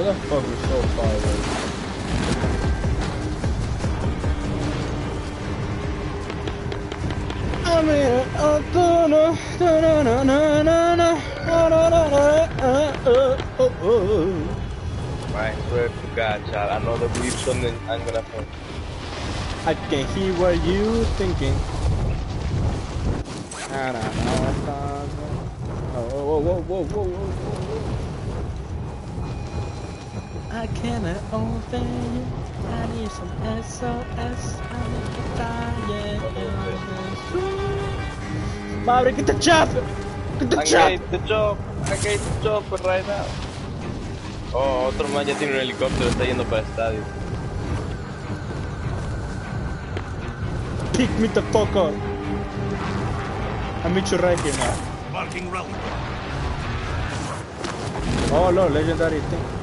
What the fuck is so far away? I mean, I don't know, don't know, no, no, no, my prayer to God, child. I know that we I'm gonna. I can hear what you thinking. I don't know. Oh, whoa, whoa, whoa, whoa, whoa, whoa. I cannot open you. I need some SOS. I need to die. Madre, get the chopper! Get the I chopper! hate the job, I hate the job right now. Oh, otro man ya tiene un helicóptero, está yendo para el estadio. Pick me the fuck up. I meet you right here, man. Marking relic. Oh, no, legendary thing.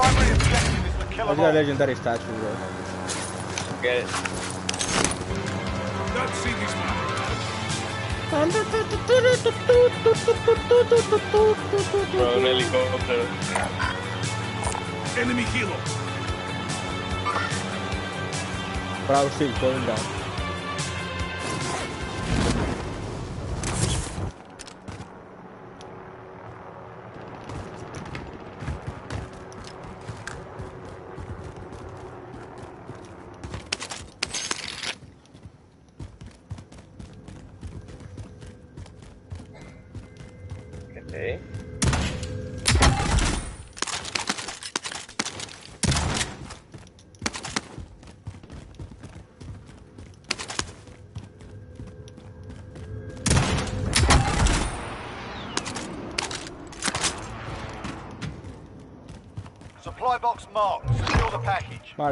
Primary objective is to kill What's them that legendary statue, bro? Get it. Don't see this man. Bro, un helicóptero. Enemy kilo. Bravo still going down.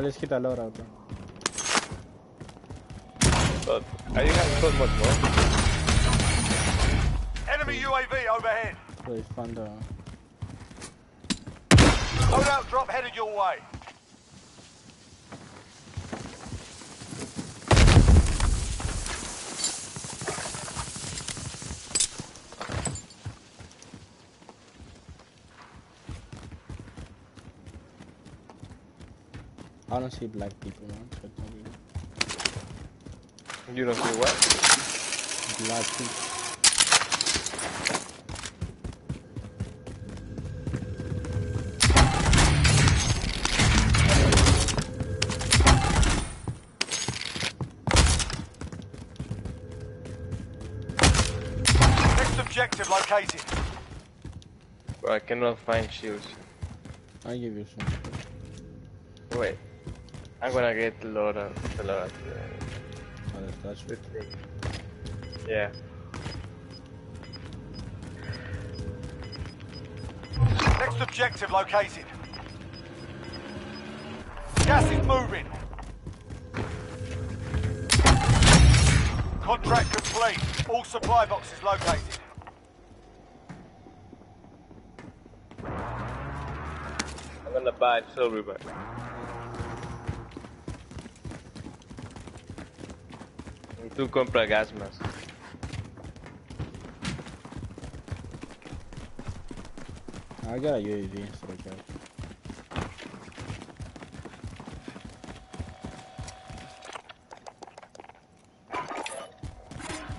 इसकी डाला हो रहा था But are you guys doing what more? Enemy UAV overhead. Please, thunder. Hold out, drop headed your way. I don't see black people, man. So it's not even You don't see what? black people. Next objective located. Bro, I cannot find shields. I'll give you some. Wait. I'm gonna get the loadout. The loadout. Oh, that's The that's thing. Yeah. Next objective located. Gas is moving. Contract complete. All supply boxes located. I'm gonna buy silver back. Tú compra gas más. I got a UAV instead of gas.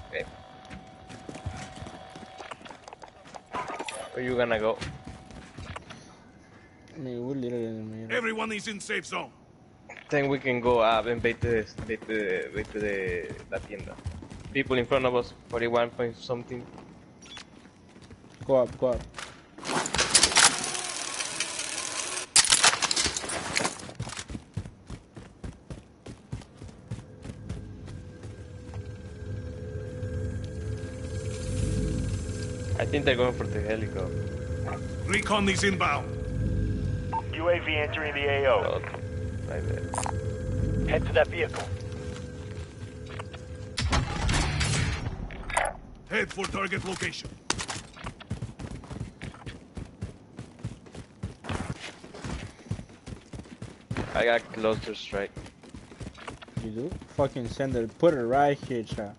Okay. Where you gonna go? I mean, we're literally in the middle. Everyone is in safe zone. Think we can go up and bait the bait the bait the la tienda. People in front of us, 41 point something. Go up, go up. I think they're going for the helicopter. Recon is inbound. UAV entering the AO. Oh, right there. Head to that vehicle. Head for target location. I got cluster strike. You do? Fucking send it. Put it right here, chat.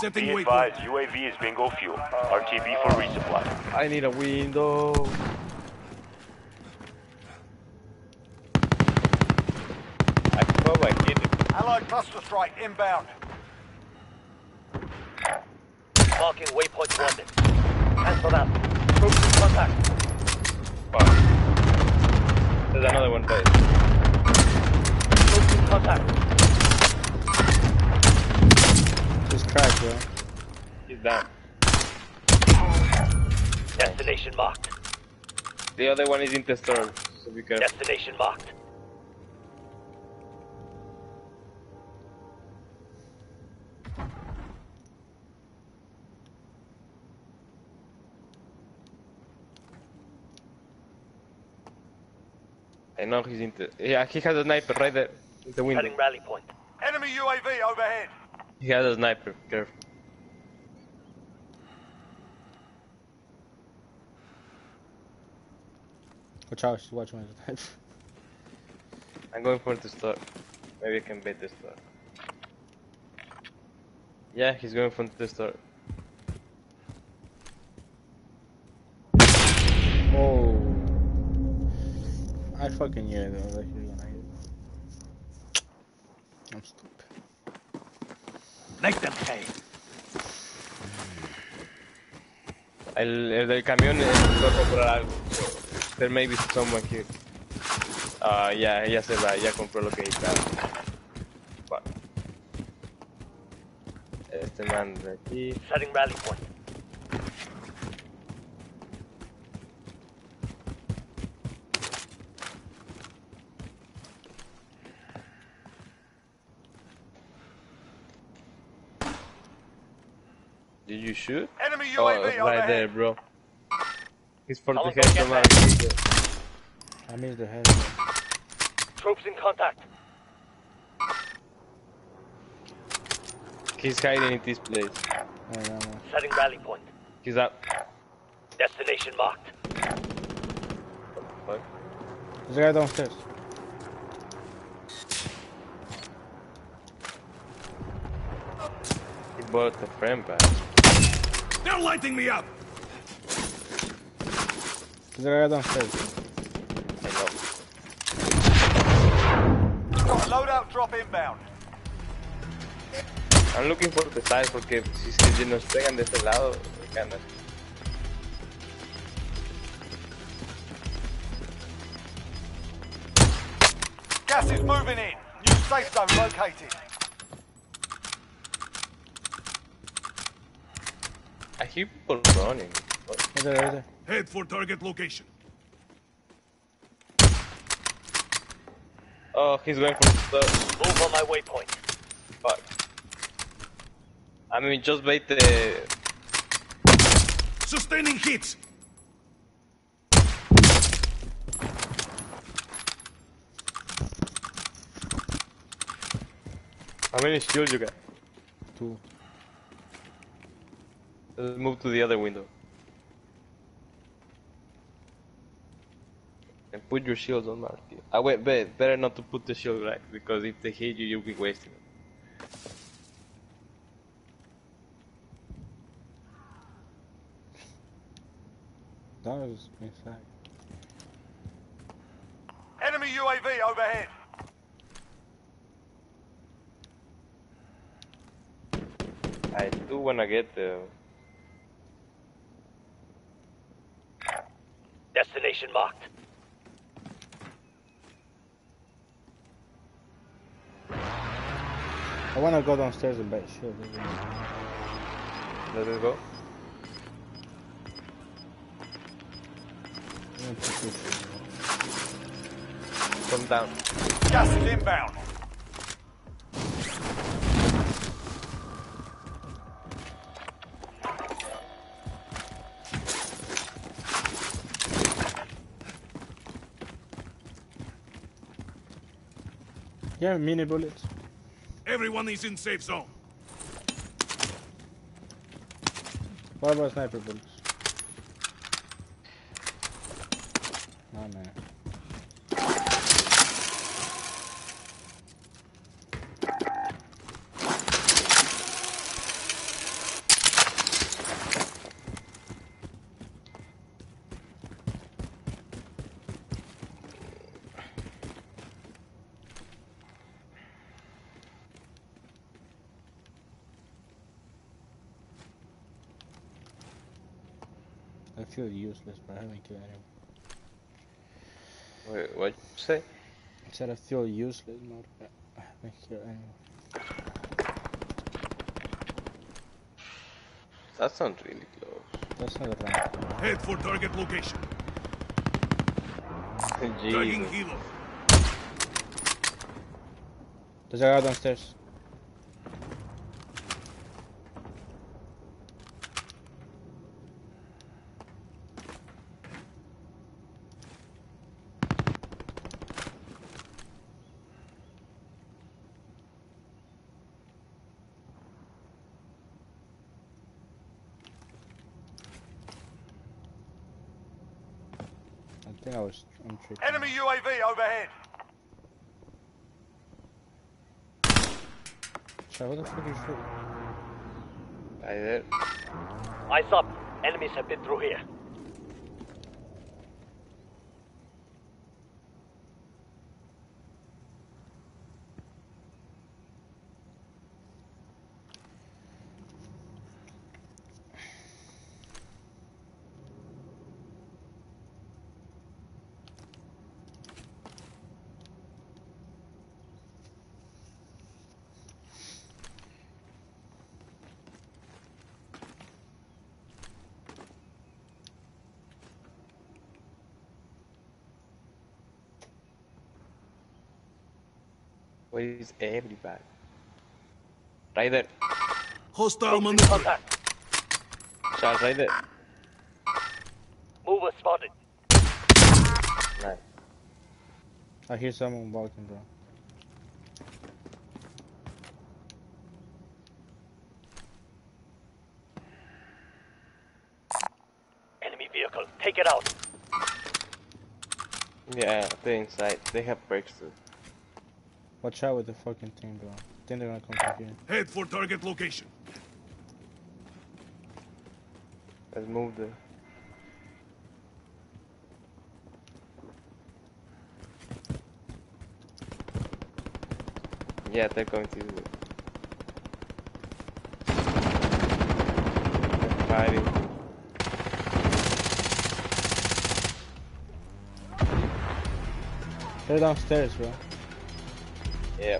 Setting Be advised, UAV is bingo fuel. RTB for resupply. I need a window. Cluster strike inbound. Marking waypoint coordinates. Cancel that. Troops in contact. Fuck. There's another one there. Troops in contact. Just cracked, bro. He's down. Destination marked. The other one is in the store, so be careful. Destination marked. I know he's in the. Yeah, he has a sniper right there in the window. Heading rally point. Enemy UAV overhead. He has a sniper. Careful. Watch out, she's watching my I'm going for the store. Maybe I can bait the store. Yeah, he's going for the store. I fucking knew it, though. I'm stupid. Make them pay. El, el del camión fue a comprar algo. There may be someone here. Ah, ya, ya se va, ya compró lo que necesitaba. Fuck. Este man de aquí. Setting rally point. Shoot? Enemy Oh, right overhead. there, bro. He's for the Someone go head, get come I missed the head. Troops in contact. He's hiding in this place. I don't know. Setting rally point. He's up. Destination marked. Fuck. There's a guy downstairs. He bought the frame back. They're lighting me up! There's a guy downstairs. I know. Got loadout drop inbound. I'm looking for the side porque si, si nos pegan de este lado, ganan. Gas is moving in. New safe zone located. I hear running. What? Right there, right there. Head for target location. Oh, he's going for the Move on my waypoint. fuck. I mean, just bait the. Sustaining hits! How many shields you got? Two. Let's move to the other window. And put your shields on Marty. I ah, wait, bet, better not to put the shield right because if they hit you, you'll be wasting it. That was inside. Enemy UAV overhead. I do wanna get the. Destination marked. I wanna go downstairs and bait shit. Let it go. Come down. Gas is inbound. Yeah, mini bullets. Everyone is in safe zone. What about sniper bullets? Oh man. feel useless, but I haven't killed anyone. Wait, what you say? I said I feel useless, but I haven't killed anyone. That sounds really close. That's not a rank. Head for target location. Dragging Jesus. helo. There's a guy downstairs. I think I was on tripping. Enemy UAV overhead. Shit, what the fuck is shooting? Right there. Eyes up. Enemies have been through here. Where is everybody? Right there. Hostile maneuver. Contact. Charles, right there. Mover spotted. Nice. I hear someone walking, bro. Enemy vehicle. Take it out. Yeah, they're inside. They have perks too. Watch out with the fucking thing, bro. I think they're gonna come from here. Head for target location. Let's move the. Yeah, they're going to. They're fighting. They're downstairs, bro. Yeah.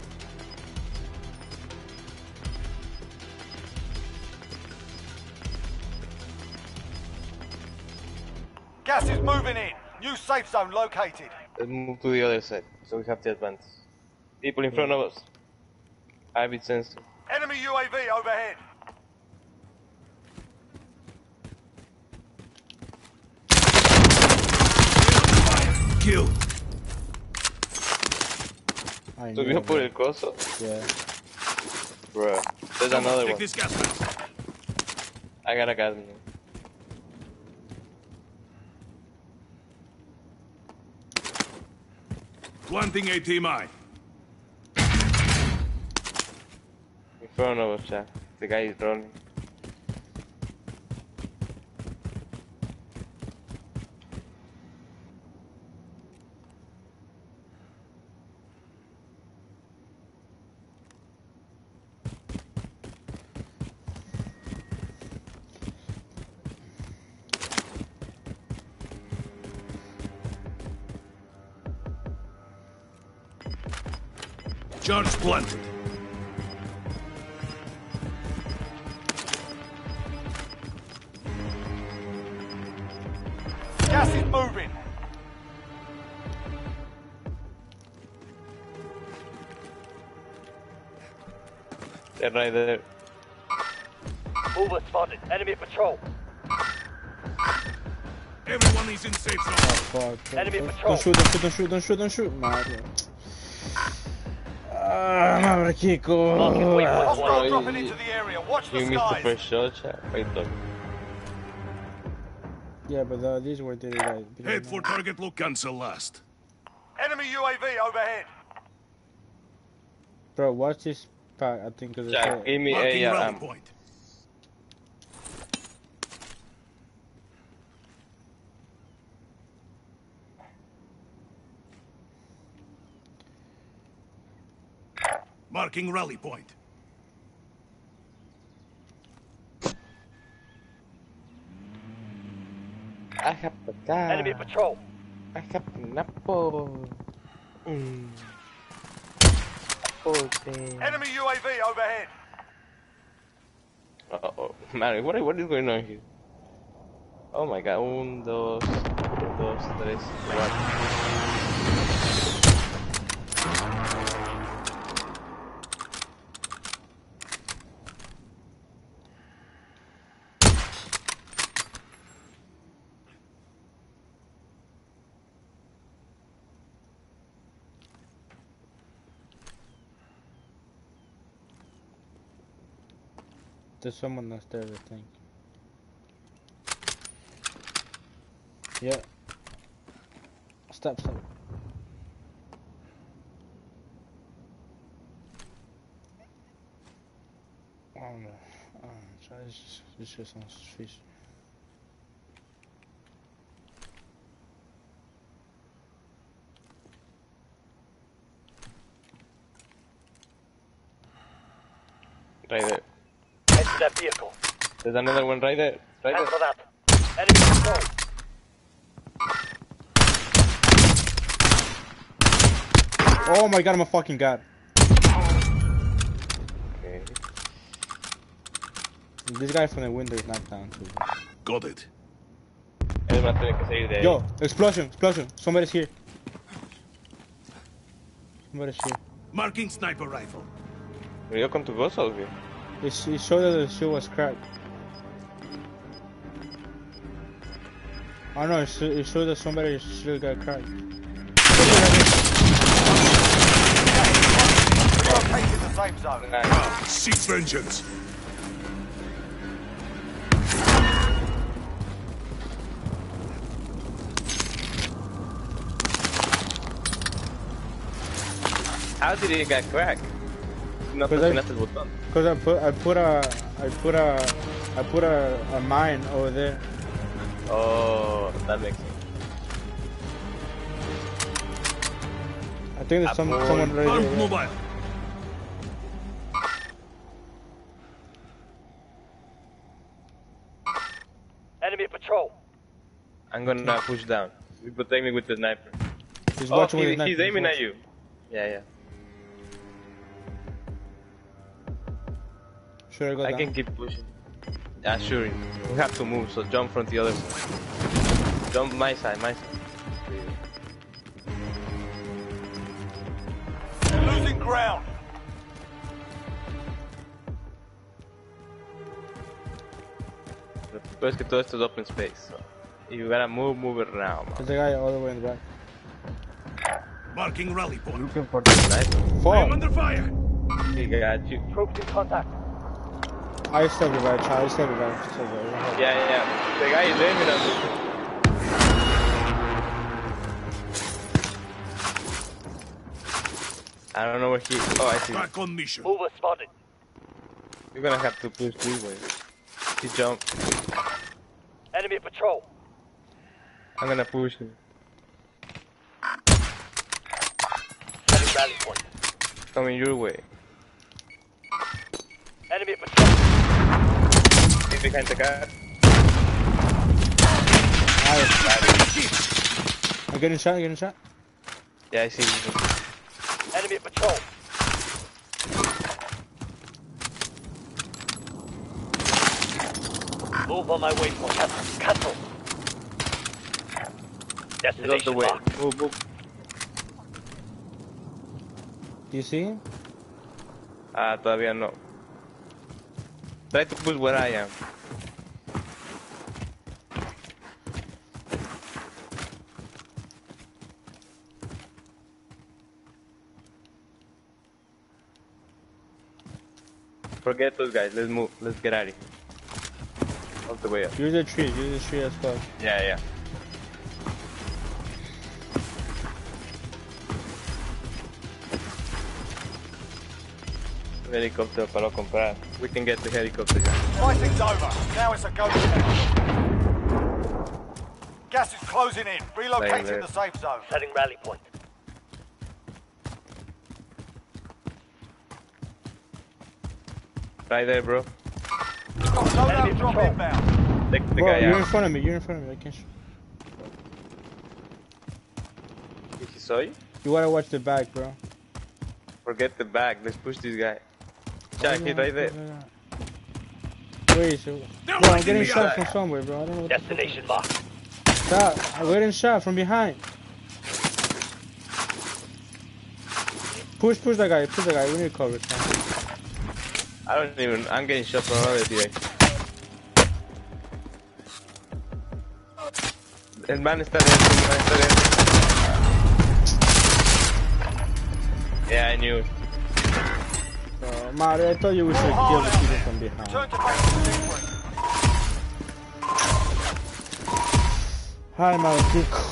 Gas is moving in. New safe zone located. Let's move to the other side so we have the advance. People in front of us. I have it sensed. Enemy UAV overhead. Kill. I Subió know, por bro. el coso. Yeah. Bruh. There's Someone another take one. this gas mask. I got a gas man. Planting ATMI. In front of us, chat. The guy is running. Charge. Gas is moving. They're right there. Mover spotted. Enemy patrol. Everyone is in safe zone. Oh, fuck. Don't, Enemy don't, patrol. don't shoot, don't shoot, don't shoot, don't shoot, don't shoot. Madre. Ah, madre, Kiko. Hostile dropping into the area. Watch the You missed the first shot, chat. Wait up. Yeah, but uh, these were the guys. Head for target look. Cancel last. Enemy UAV overhead. Bro, watch this pack. I think because give me a um, point. Marking rally point. I have the car. Enemy patrol. I have an apple. Mm. Apple thing. Enemy UAV overhead. Uh oh. Man, what, what is going on here? Oh my god. Un, dos, un, dos, tres, cuatro. There's someone downstairs, I think. Yeah. Stop, stop. I don't know. I don't. It's just, it's just on fish. Right there. Head to that vehicle. There's another one right there. Right there. Cancel that. Enemy patrol. Oh my god, I'm a fucking god. Okay. This guy from the window is knocked down too. Got it. Él va a tener que salir de ahí. Yo, explosion, explosion. Somebody's here. Somebody's here. Marking sniper rifle. ¿Murió con tu gozo o qué? It, sh- it showed that the shit was cracked. Oh no, it, sh- it showed that somebody still got cracked. Relocating the safe zone. Nice. Seek vengeance. How did it get cracked? No Pues ahí- presionaste. Cause I put I put a I put a I put a, a mine over there. Oh, that makes sense. I think there's some Apo- someone right Armed there. mobile. Enemy patrol. I'm gonna push down. You protect me with the sniper. He's Oh, watching he- with his knife. he's aiming at you. Yeah, yeah. Sure, I go I down? can keep pushing. Yeah, sure. We have to move, so jump from the other side. Jump my side, my side. Losing ground. Pero es que todo esto es open space. So. You gotta move, move it around. Man. There's a guy all the way in the back. Marking rally point. Looking for the sniper. I am under fire. He got you. Troops in contact. I still revive, child. I still revive. Still revive. Yeah, yeah, yeah. The guy is aiming at me. I don't know where he. Oh, I see. Back on mission. Mover spotted. You're gonna have to push this way. He jumped. Enemy patrol. I'm gonna push him. Setting rally point. Coming your way. Enemy patrol. He's behind the car. I'm getting shot. I'm getting shot. Yeah, I see. him. Enemy patrol. Move on my waypoint. Cancel. Cancel. He's on the Destination way. marked. Move, move. Do you see him? Ah, todavía no. Try to push where I am. Forget those guys. Let's move. Let's get out of here. All the way up. Use the tree. Use the tree as fuck. Yeah, yeah. helicopter para comprar. We can get the helicopter. Fighting's over. Now it's a go. Gas is closing in. Relocating the safe zone. Setting rally point. Right there, bro. No drop inbound. The bro, guy you're out. in front of me. You're in front of me. I can't shoot. He saw you? You wanna watch the back, bro. Forget the back. Let's push this guy. Jack, he's right there. Where is he? They're Bro, I'm getting shot from somewhere, bro. I don't know. What Destination marked. shot. I'm getting shot from behind. Push, push that guy. Push that guy. We need cover. Son. I don't even. I'm getting shot from another direction. El man está dentro, el man está dentro. Yeah, I knew. Mario, I told you we should kill the people from behind. Return to base for debrief. Hi, Malatico.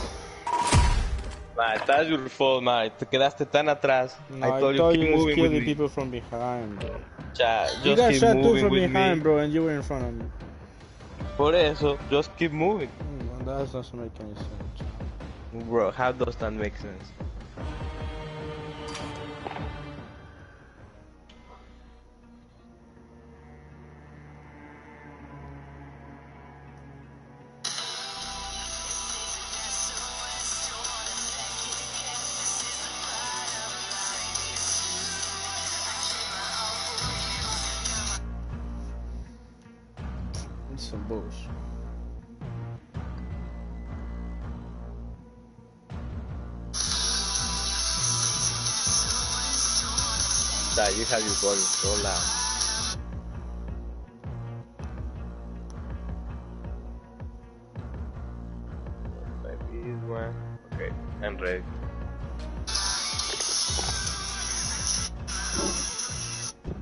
Man, that's your fault, man. Te quedaste tan atrás. No, I told you keep you with killing me. people from behind, bro. Cha, You just got keep shot too moving from with behind, me. bro, and you were in front of me. Por eso, just keep moving. Mm, that doesn't make any sense. Bro, how does that make sense? This one. Okay, I'm ready.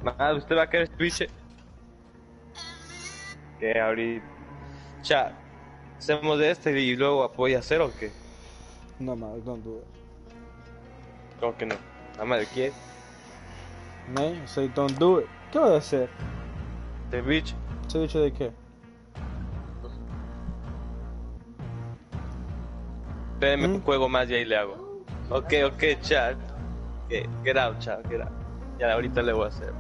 Nada, usted va a querer Twitch. Que ahorita. Cha, hacemos de este y luego voy a hacer o qué? No, don't do it. ¿Cómo que no? Más de quién? Man, say don't do it. ¿Qué vas a hacer? De bitch. ¿Se dicho de qué? Espérenme ¿Mm? un juego más y ahí le hago. Ok, ok, chat. Okay, get out, chat, get out. Ya ahorita le voy a hacer.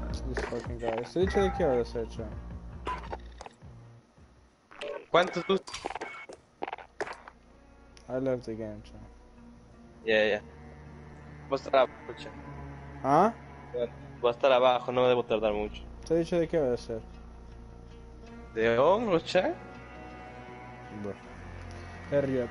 ¿Se dicho de qué vas a hacer, chan? ¿Cuántos? I left the game, chan. Ya, ya. Voy a estar abajo, chat. ¿Ah? Voy a estar abajo, no debo tardar mucho. ¿Se dicho de qué vas a hacer? ¿De hombros, chat? Bro. Hurry up.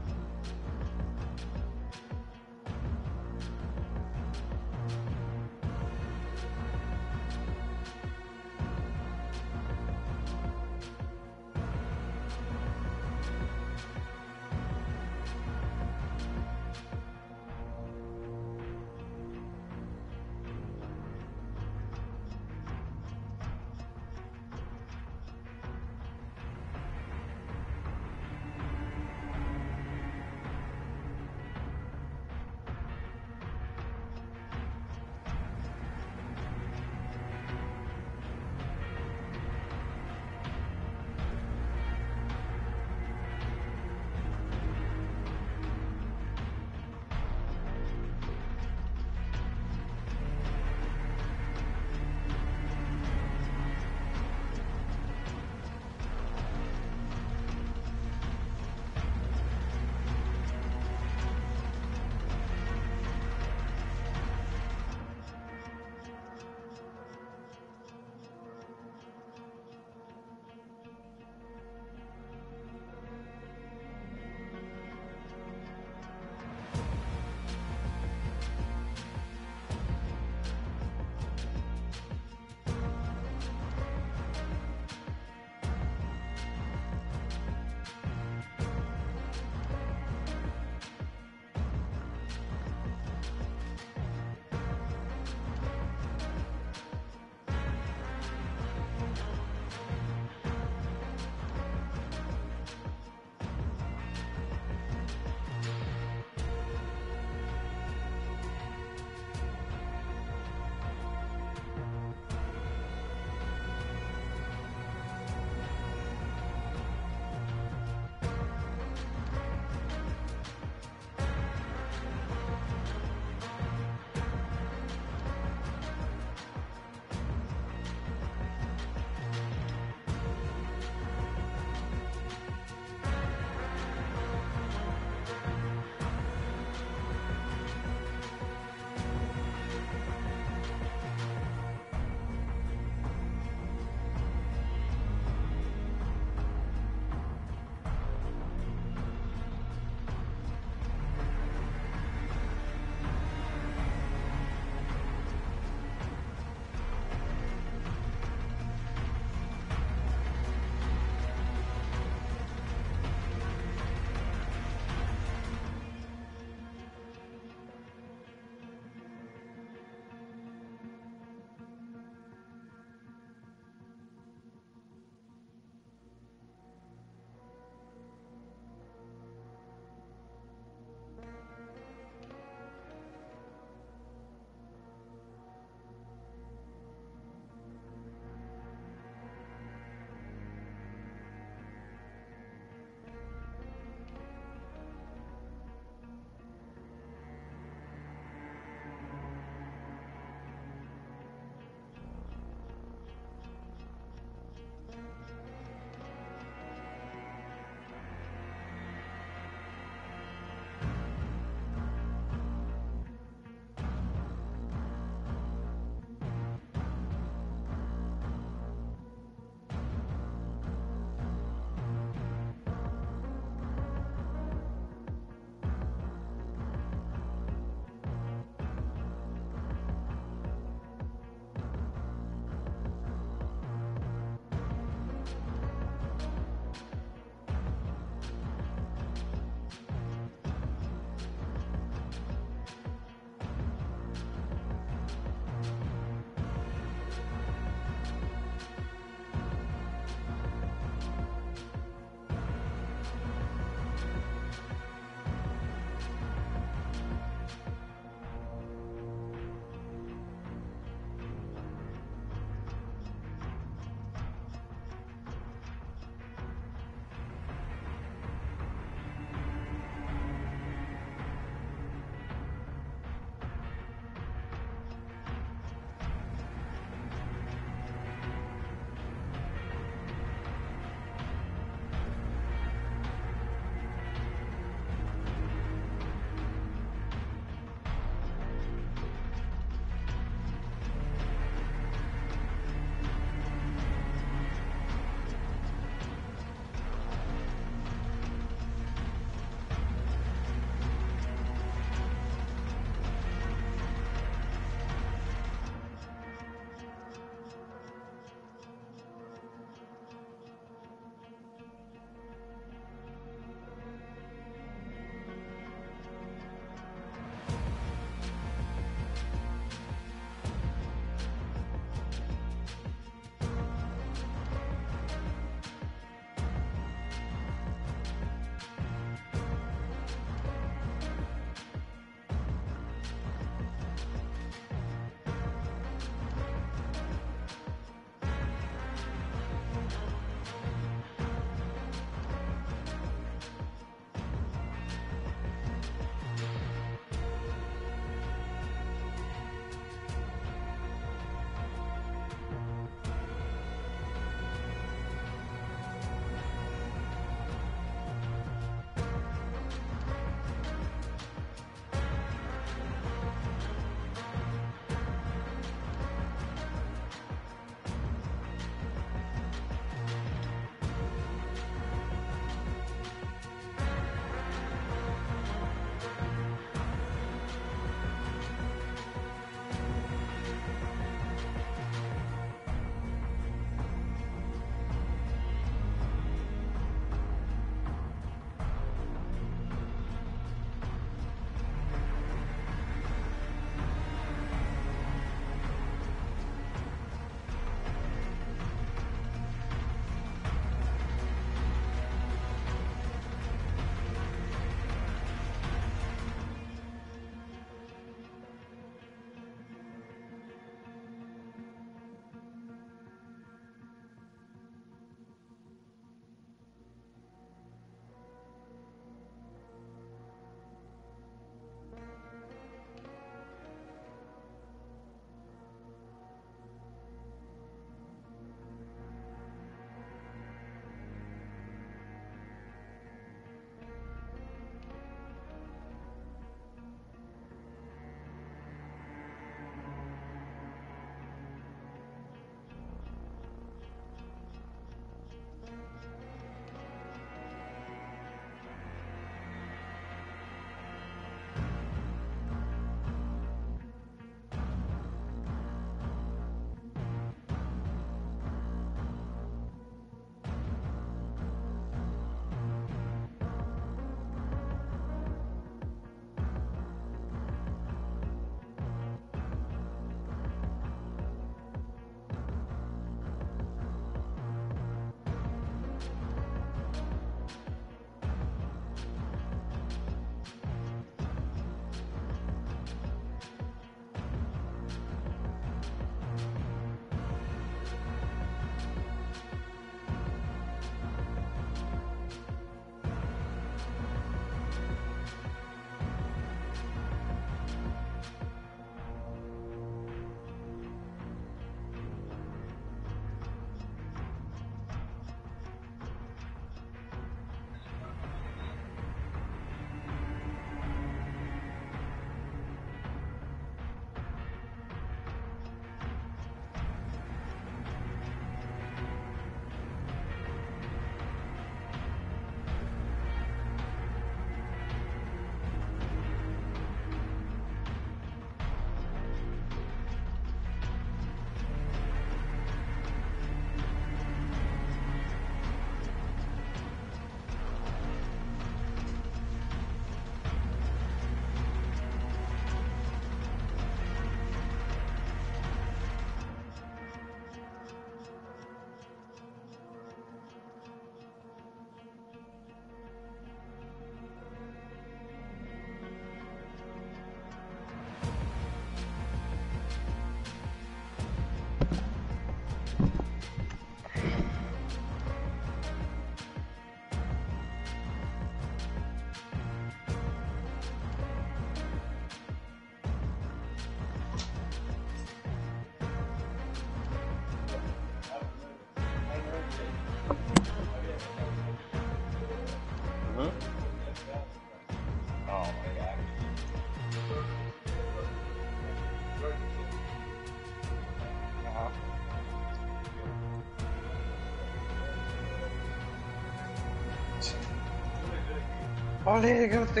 Ole, que no te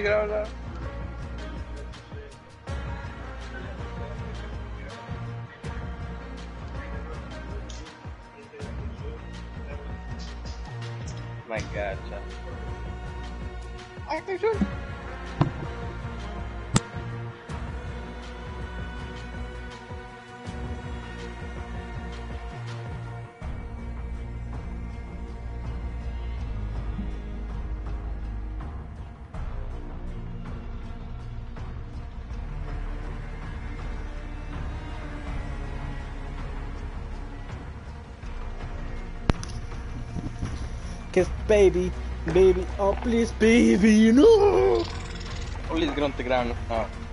Kiss baby, baby, oh please baby, no! Ole, que no te graba. No.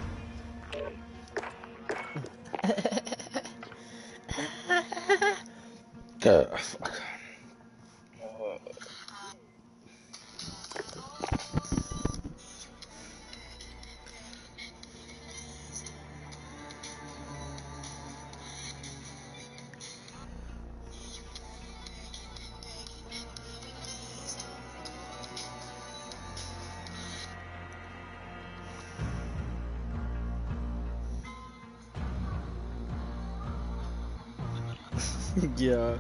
Yeah.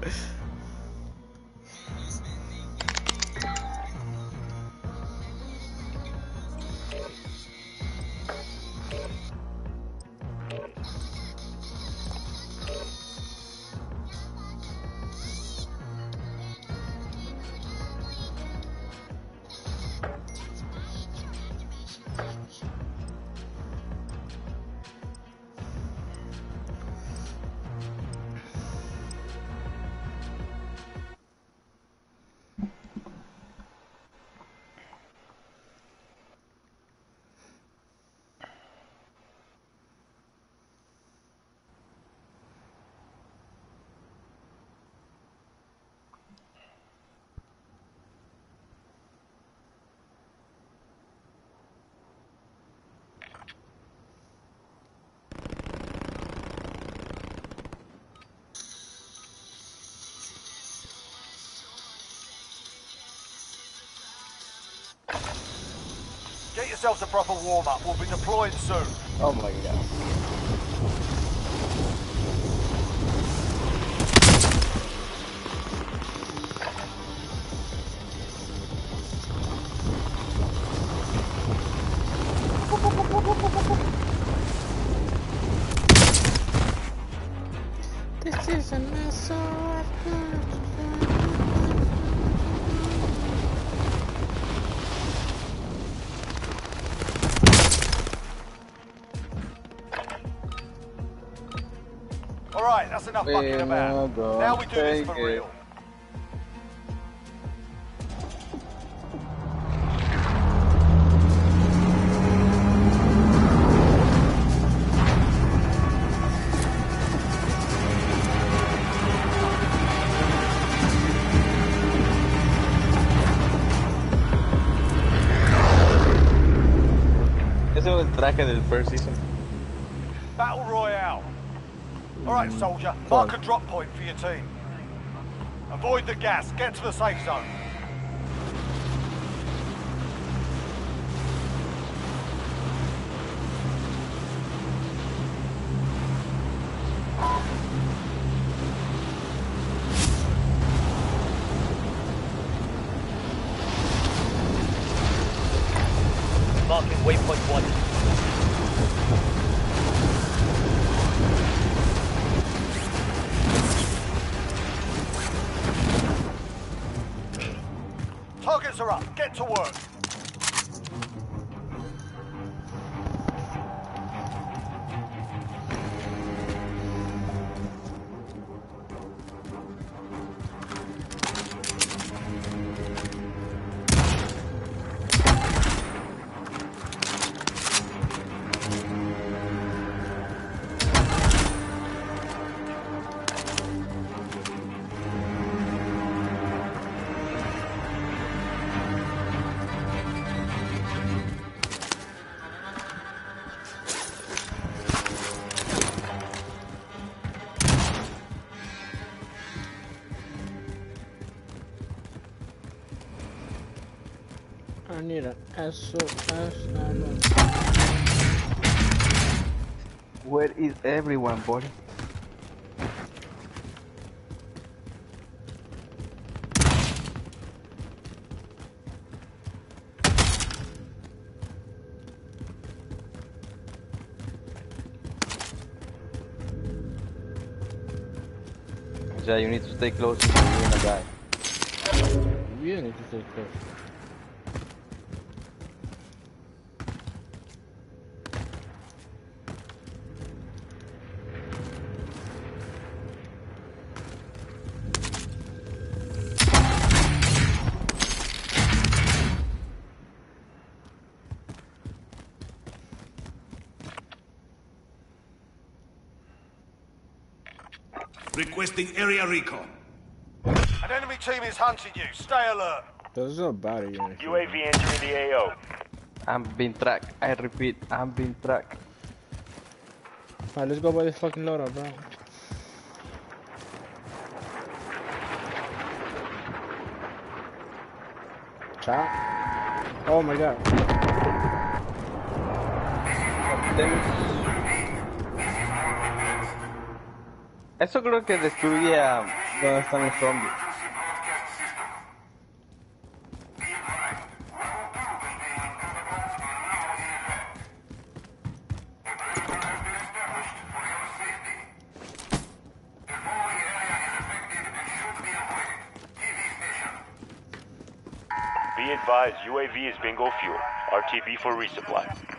Yourselves a proper warm-up. We'll be deploying soon. Oh my God. That's enough fucking about. Now we do this for done. real. Ese es el traje del first season. Battle Royale. All right, soldier. Mark a drop point for your team. Avoid the gas. Get to the safe zone. Need an SOS. Where is everyone, buddy? Yeah, you need to stay close to you're gonna. We need to stay close. Requesting area recon. An enemy team is hunting you. Stay alert. There's no battery in here. UAV entering the AO. I'm being tracked. I repeat, I'm being tracked. Alright, let's go by the fucking loadout, bro. Chat. Oh my god. Eso creo que destruye a donde están los zombies. Be advised, UAV is bingo fuel. RTB for resupply.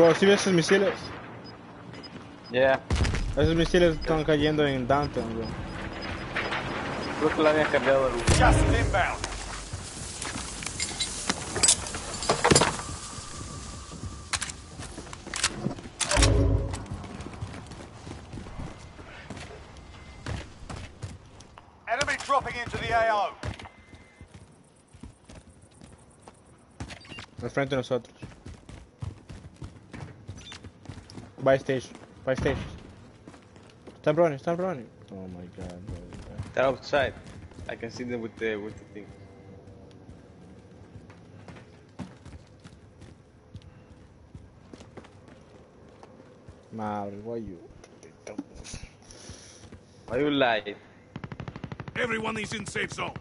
Bro, si ves esos misiles. Yeah, Esos misiles están cayendo en downtown, bro. creo que la habían cambiado de lugar. Gas inbound. Enemy dropping into the AO. Al frente de nosotros. Buy station. Buy station. Están running, están running. Oh my god. They're outside. I can see them with the with the thing. Madre, why you? Why you lie? Everyone is in safe zone.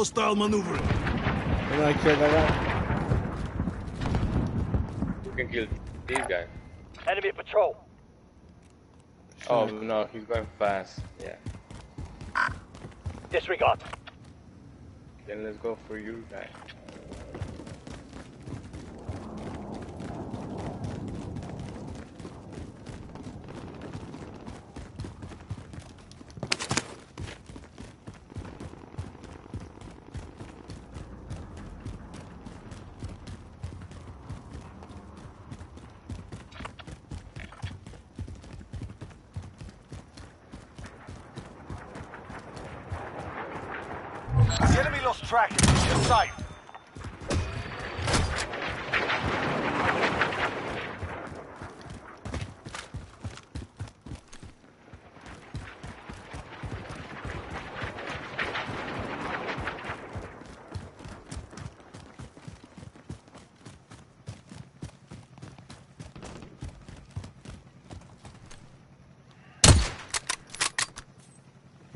Hostile maneuvering. I'm gonna kill that guy. You can kill this guy. Enemy patrol. Oh no, he's going fast. Yeah. Disregard. Then let's go for you guy. The enemy lost track. You're safe.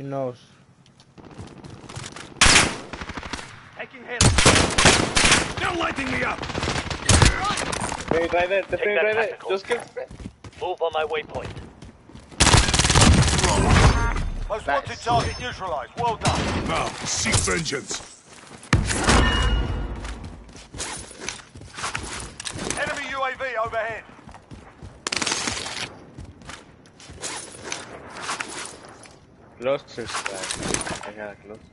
He knows. Taking hit. They're lighting me up. Hey, right there, the Take thing that right there. Just kill. Move on my waypoint. Most wanted target neutralized. Well done. Now, seek vengeance. closest one. I got closest.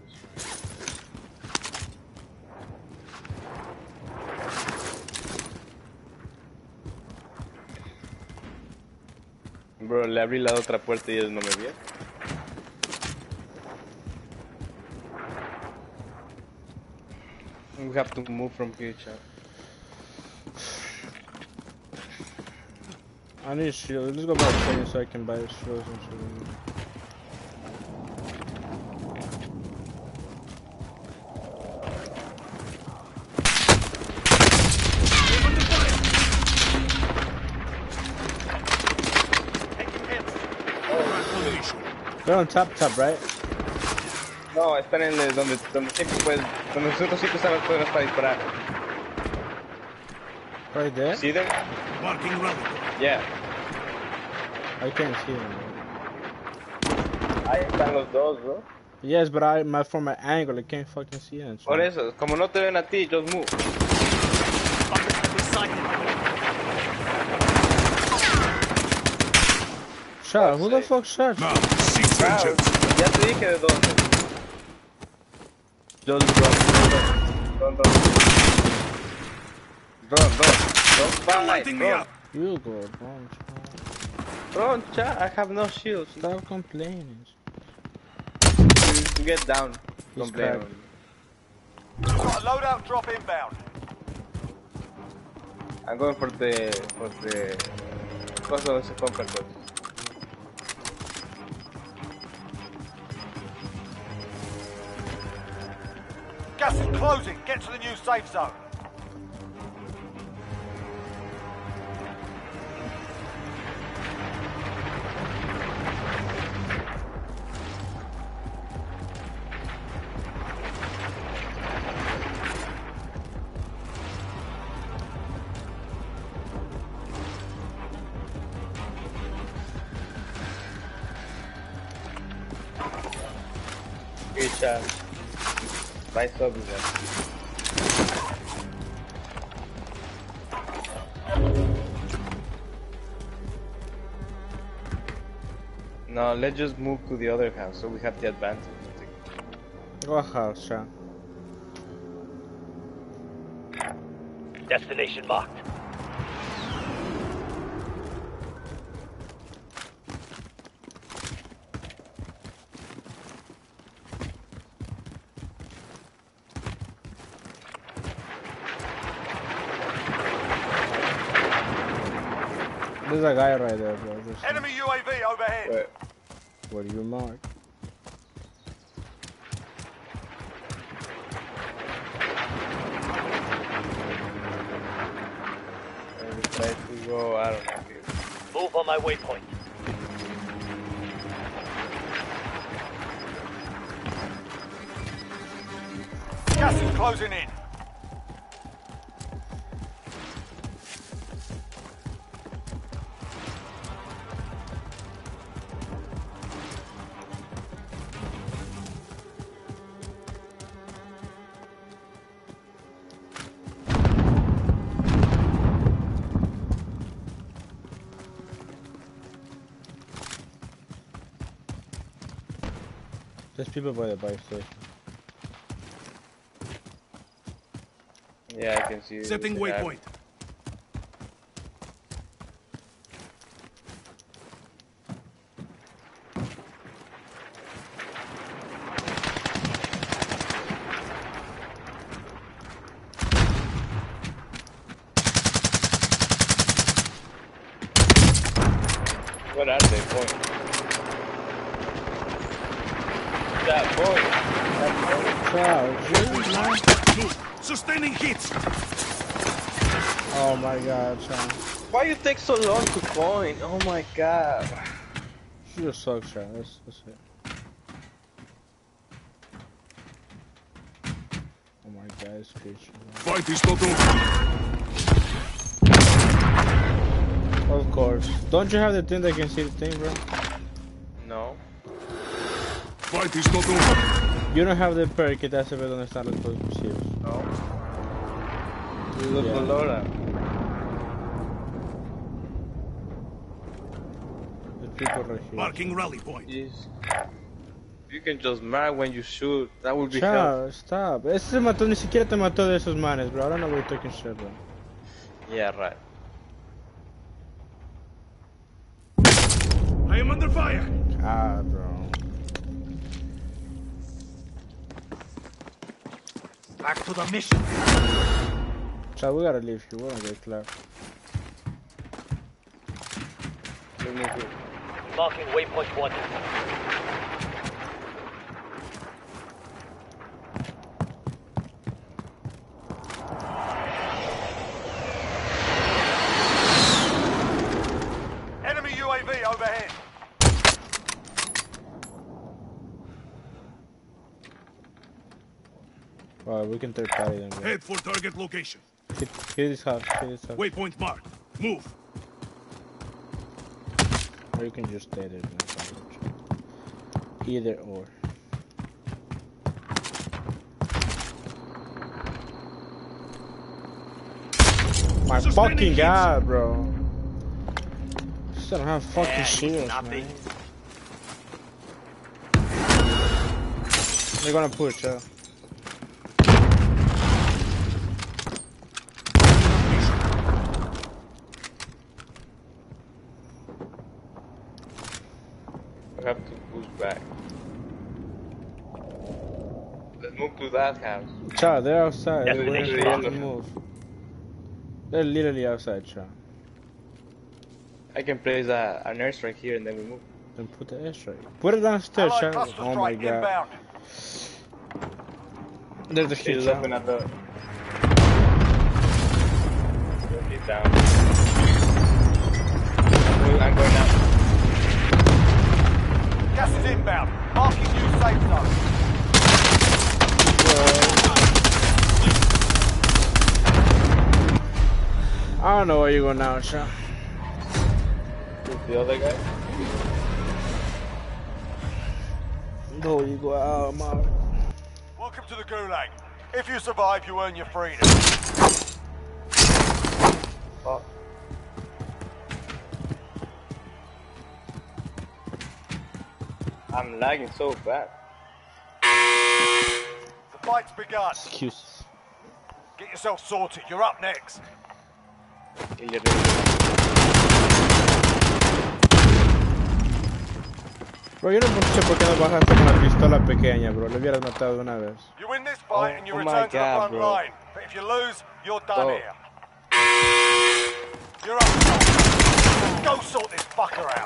Bro, le abrí la otra puerta y ellos no me vieron. We have to move from here, chat. I need shield. Let's go back so I can buy shields and shit. They're on top, top, right? No, están en el, donde, donde siempre puedes, donde nosotros siempre sabemos podemos para disparar. Right there? See them? Marking rally. Yeah. I can't see them. Ahí están los dos, bro. Yes, but I, my from my angle, I can't fucking see them. so- Por eso, como no te ven a ti, just move. Shot. Who the fuck shot? Now, seek vengeance. ya te dije de dónde. Just run. Run, run. Run, run. Don't They're lighting me up. You go, run, child. Run, chat, I have no shields. Stop complaining. To get down. He's Complain. cracked. Got a loadout drop inbound. I'm going for the, for the, cosa donde se compran cosas. Closing. Get to the new safe zone. Good chat. Nice up, man. Let's just move to the other house so we have the advantage. Go house, shot. Destination marked. There's a guy right there, bro. Just Enemy UAV overhead. But what do you mark? There's people by the buy station. Yeah, I can see. Setting waypoint. What are they? Point. That point. Wow, jeez, man. Move. Sustaining hits. Oh my god, Sean. Why you take so long to point? Oh my god. You just suck, Sean. That's, that's it. Oh my god, it's good. Sean. Fight is not over. Of course. Don't you have the thing that can see the thing, bro? No. Fight is not over. You don't have the perk que te hace ver dónde están los explosivos. No. You look Yeah. below that. People right here. Marking rally point. Jeez. You can just mark when you shoot. That would be helpful. Chao, stop. Ese se mató, ni siquiera te mató de esos manes, bro. I don't know what you're talking shit, bro. Yeah, right. I am under fire. Ah, bro. Back to the mission. Chad, we gotta leave here. We're gonna get clapped. Let me see. Marking waypoint one. Enemy UAV overhead. Alright, we can third party them. bro. Head for target location. Hit, hit this house. Hit this house. Waypoint marked. Move. Or you can just stay there. Either or. My fucking hits. god, bro. Still don't have fucking shields, man. They're gonna push, uh. I have to push back. Let's move to that house. Child, they're outside. Yeah, They're they waiting should for us to move. They're literally outside, child. I can place a, an airstrike here and then we move. Then put the airstrike. Put it downstairs, Allied child. Oh my strike god. inbound. There's a hit, He's child. looking at the. He's down. I'm going out. Gas is inbound. Marking new safe zone. I don't know where you're going now, child. Who's the other guy? No, you go out, I'm. Welcome to the Gulag. If you survive, you earn your freedom. Oh. I'm lagging so bad. The fight's begun. Excuses. Get yourself sorted. You're up next. Y le- Bro, yo no sé por qué no bajaste con la pistola pequeña, bro. Le hubieras matado de una vez. You win this fight Oh, and you oh return my to the God, front bro. line. But if you lose, you're done Oh. here. You're up. Go sort this fucker out.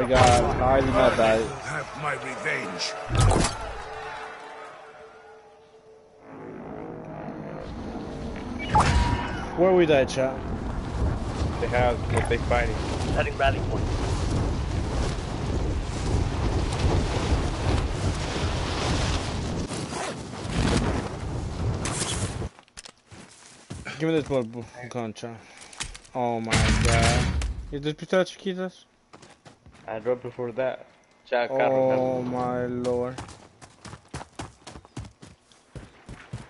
My god, I did not die. I'll have my revenge. Where we die, chat? They have what they fighting. Setting rally point. Give me this more bu- gun, chat. Oh my god. ¿Y tus pistolas chiquitas? I dropped before that. Chat, carro, Oh my lord.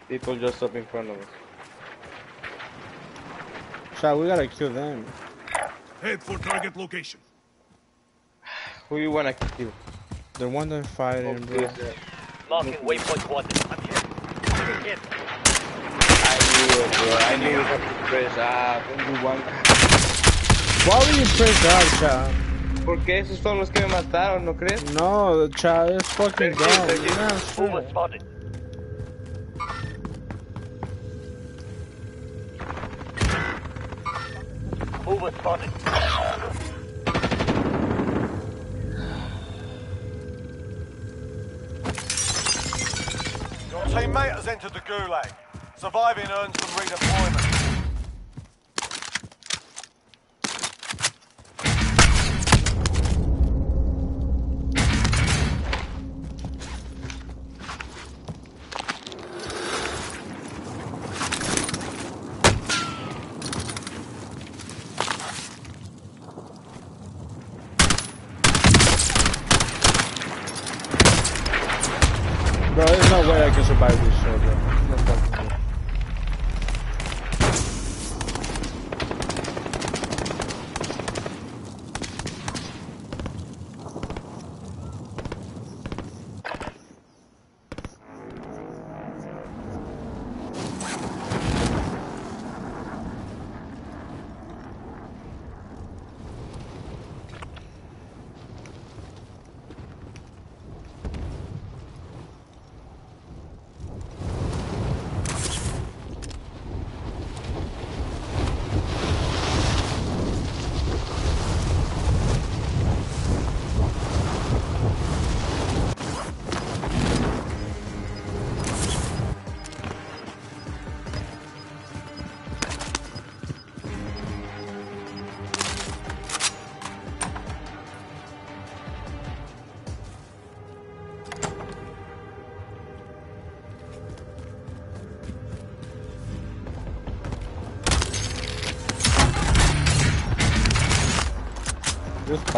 People just up in front of us. Chat, we gotta kill them. Head for target location. Who you wanna kill? The one that fighting, bro. Please, uh, Marking waypoint one. I'm hit. I'm hit. I knew it, bro. I knew we have to press only one. Why would you press that, chat? Porque esos son los que me mataron, ¿no crees? No, chat, it's fucking Thank you, dumb. thank you. Yeah, spotted. Mover spotted. Your teammate has entered the Gulag. Surviving earns them redeployment.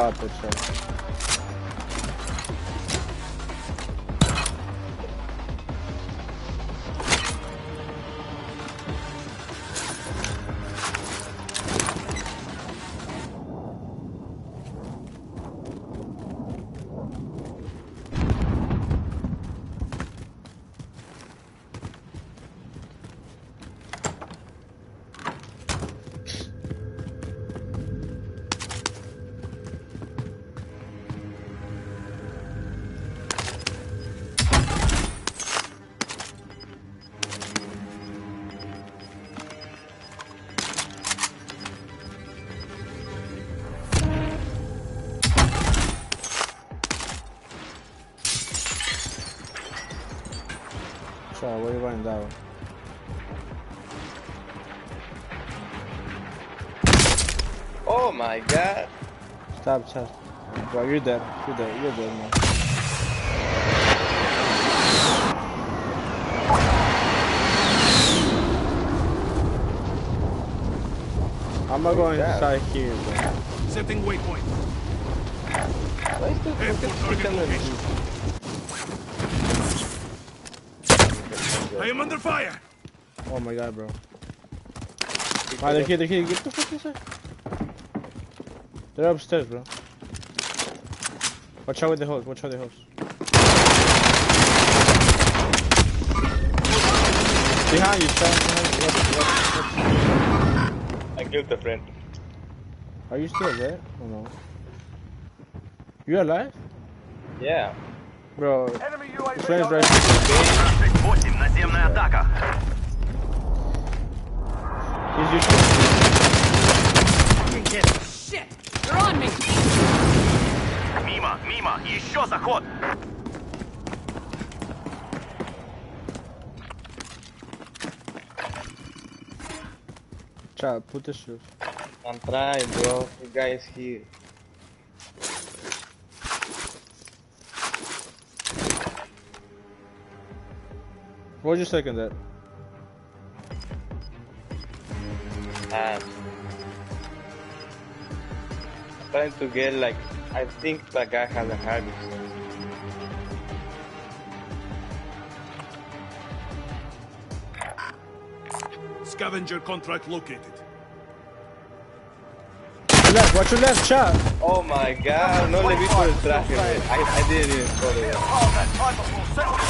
Just pop it, Chuck. Chuck, what are you running that way? Oh my god. Stop, stop. Bro, you're dead. You're dead. You're dead, man. I'm not going that? inside here, bro. Setting waypoint. Why is this Head for fucking target chicken location. I am under fire. Oh my god, bro. Ah, they're here, they're here. Get the fuck inside. They're upstairs, bro. Watch out with the hose. Watch out with the hose. Behind you, Sean. Behind you. Left, left, left. I killed a friend. Are you still there? Oh no. You alive? Yeah. Бро, что брать? наземная атака. Мимо, мимо, еще заход. Ча, put the shoes. I'm trying, bro. You guys here. What was your second that? And um, trying to get like I think that guy has a habit. Scavenger contract located. Left, watch your left, chat. Oh my god, no le vi por el traje. I, I didn't even follow that.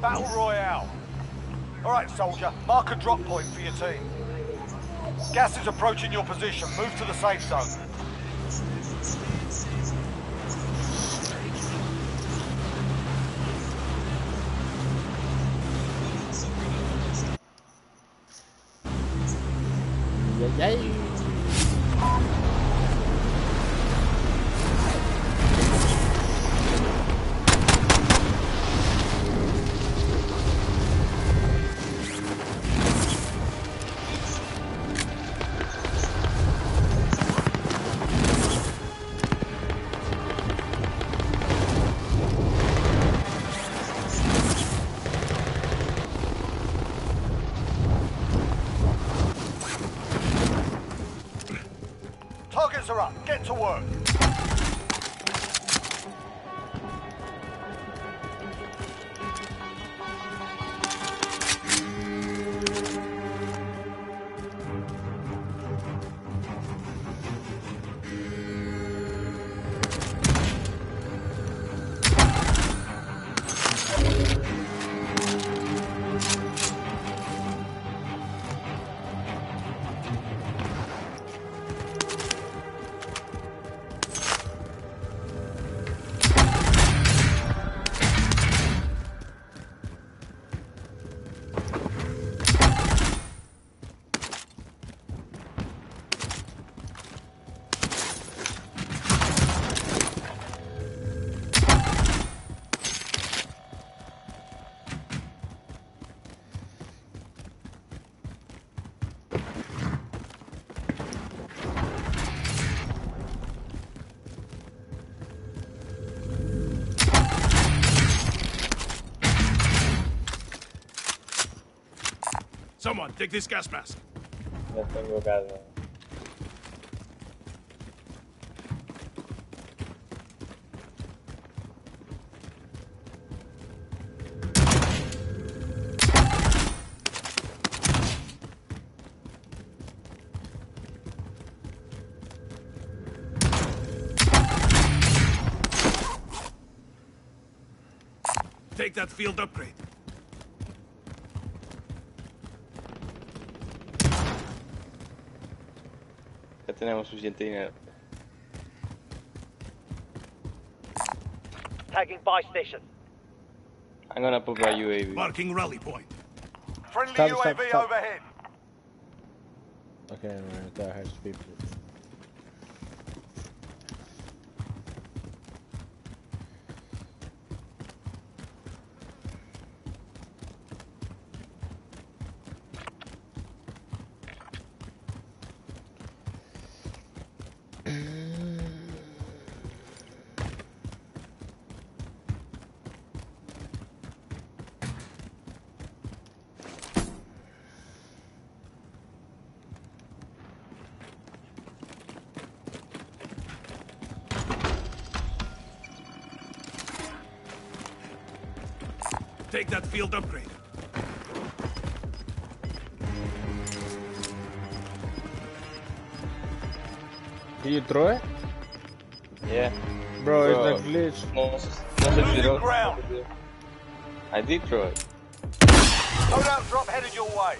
Battle Royale. All right, soldier. Mark a drop point for your team. Gas is approaching your position. Move to the safe zone. Take this gas mask. Ya tengo gas. Take that field upgrade. Ya tenemos suficiente dinero. Tagging buy station. I'm gonna put my UAV. Marking rally point. Friendly Stop, UAV stop, stop. overhead. Ok, no, está dejar speed. Take that field upgrade. Did you throw it? Yeah. Bro, it's a glitch. No, no se Losing I did throw it. Loadout drop headed your way.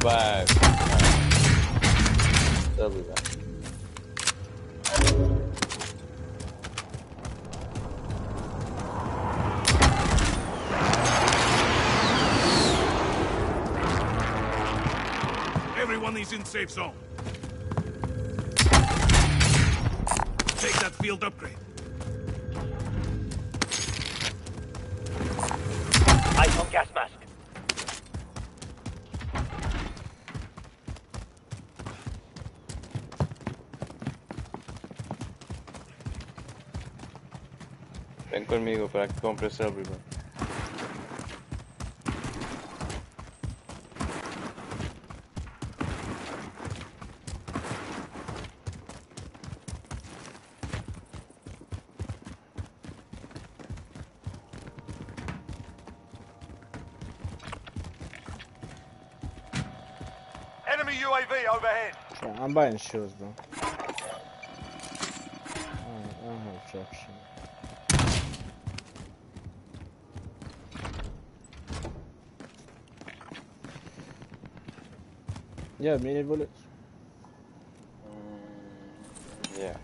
Gonna. Double that. Everyone is in safe zone. Take that field upgrade. Ven conmigo para que compres el bro. Enemy UAV overhead. Yeah, I'm buying shoes, bro. I don't, I don't have traction. Yeah, mini bullets. Yeah.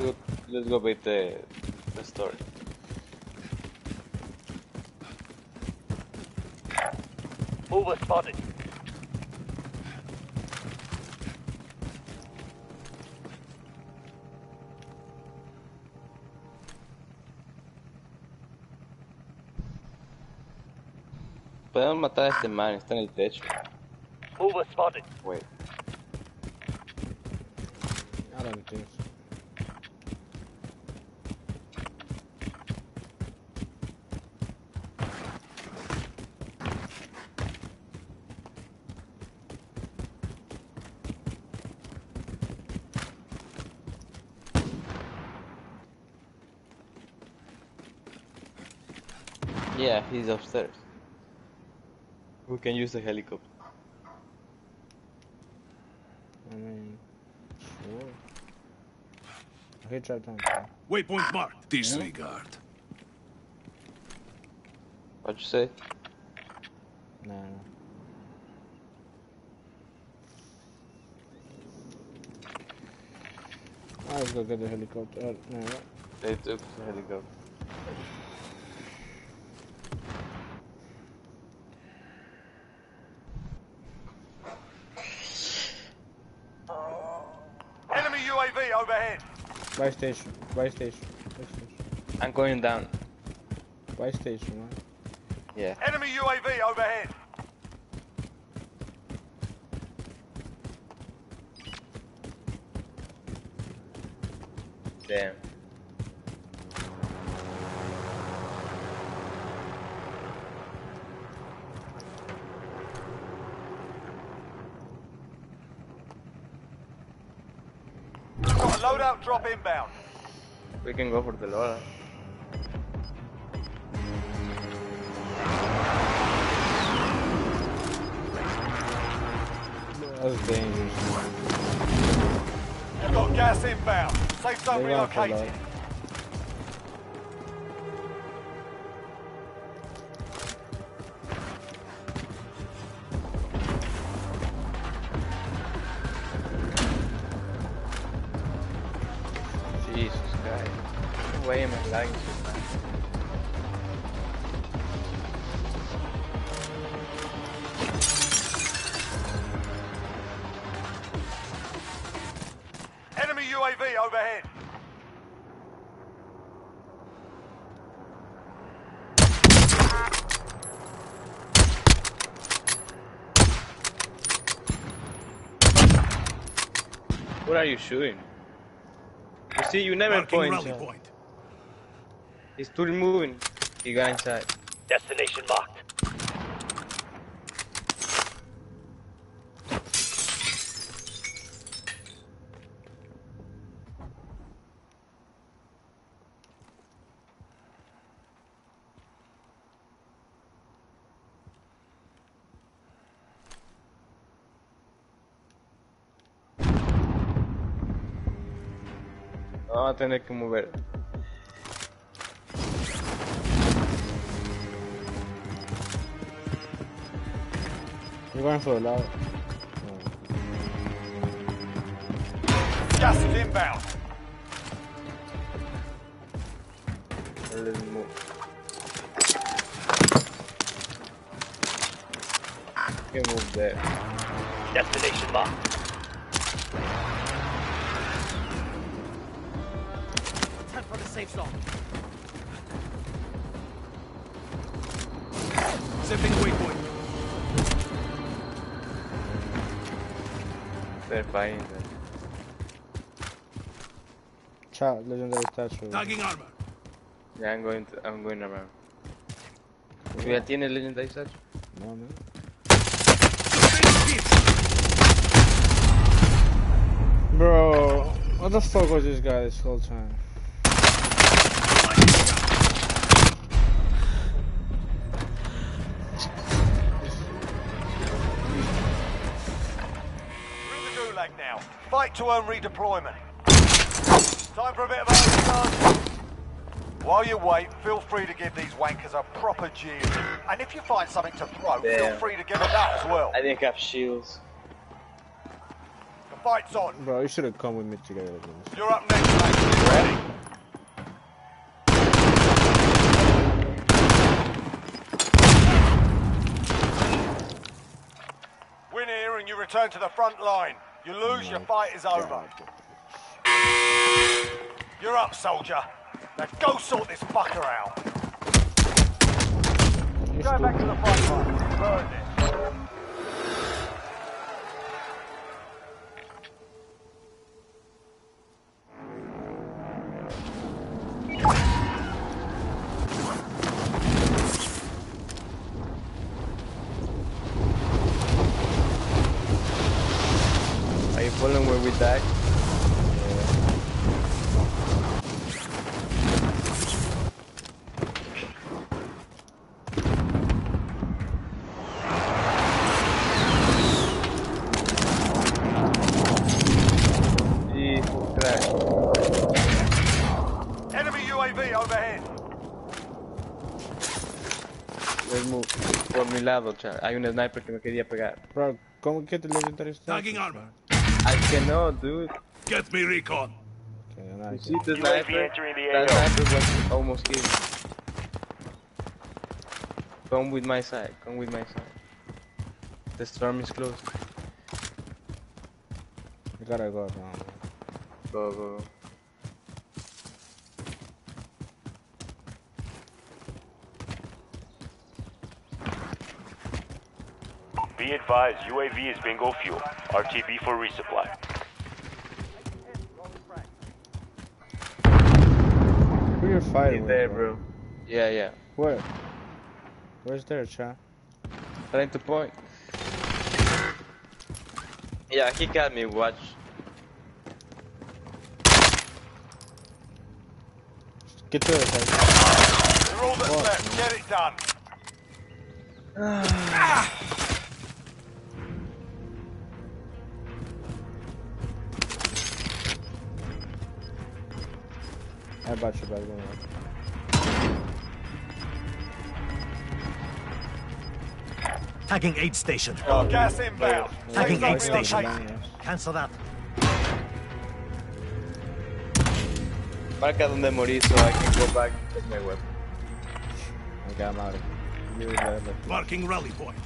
Look, Let's go beat the, the story. Mover spotted. Podemos matar a este man, está en el techo. Mover spotted. Wait. I don't think so. Yeah, he's upstairs. We can use the helicopter. I mean, sure. Okay, try time. Waypoint marked. Disregard. What'd you say? No. nah. Ah, let's go get the helicopter. Uh, no, what? They took the helicopter. Buy station. Buy station. Buy station. I'm going down. Buy station, man. Yeah. Enemy UAV overhead. Damn. Got a loadout drop inbound. We can go for the Lola. That's dangerous. You've got gas inbound. Safe zone They got for relocated. UAV overhead. What are you shooting? You see, you never Marking point. rally point. He's still moving. He got inside. Destination marked. A tener que mover. You're going for a lot. Gas is inbound. Let's move. You can move there. Destination marked. Safe zone. Setting waypoint. They're fine. Then. Chat, legendary statue. Tagging armor. Yeah, I'm going to, I'm going around. ¿Ya tiene Legendary Statue? No, man. Bro, what the fuck was this guy this whole time? Fight to own redeployment. Time for a bit of overcharge. While you wait, feel free to give these wankers a proper jeer. And if you find something to throw, feel free to give it that as well. I didn't have shields. The fight's on. Bro, you should have come with me together. man. You're up next, mate. Get ready. Win here and you return to the front line. You lose, your fight is over. You're up, soldier. Now go sort this fucker out. Go back to the front line. Burn it. Hay un sniper que me quería pegar. Bro, ¿cómo que te? Tagging armor. I cannot, dude. Get me recon. You see the UAV sniper? That sniper was almost killed. Come with my side. Come with my side. The storm is close. You gotta go now. man. Go, go, go. Be advised, UAV is bingo fuel. RTB for resupply. Who you fighting He's with, there, bro. Yeah, yeah. Where? Where's there, chat? Trying to point. Yeah, he got me. Watch. Get to it, guys. You're all that's left. Get it done. I ah! Bought your back, don't worry. Tagging aid station. Got gas inbound. Tagging aid station. Cancel that. Marca donde morí so I can go back and take my weapon. Okay, I'm out of here. You got it. Marking rally point.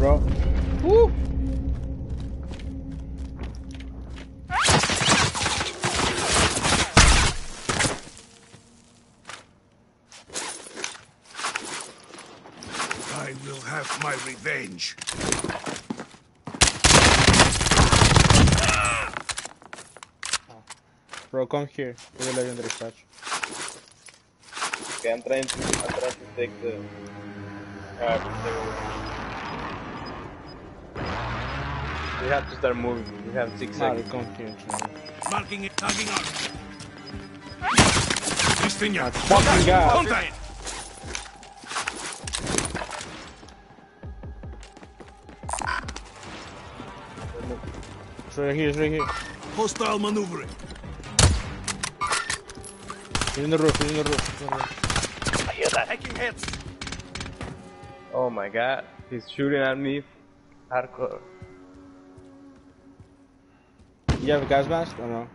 Bro. Woo! I will have my revenge. Bro, come here. With the legendary statue. Okay, I'm trying to, I'm trying to take the. Uh, we have to start moving. We have six Mari, seconds. come here. Marking it. Tagging armor. Boosting you. Fucking God. Contact. It's right here, it's right here. Hostile maneuvering. He's in the roof, he's in the roof. He's in the roof. I hear that. Taking hits. Oh my god, he's shooting at me. Hardcore. You have a gas mask or no?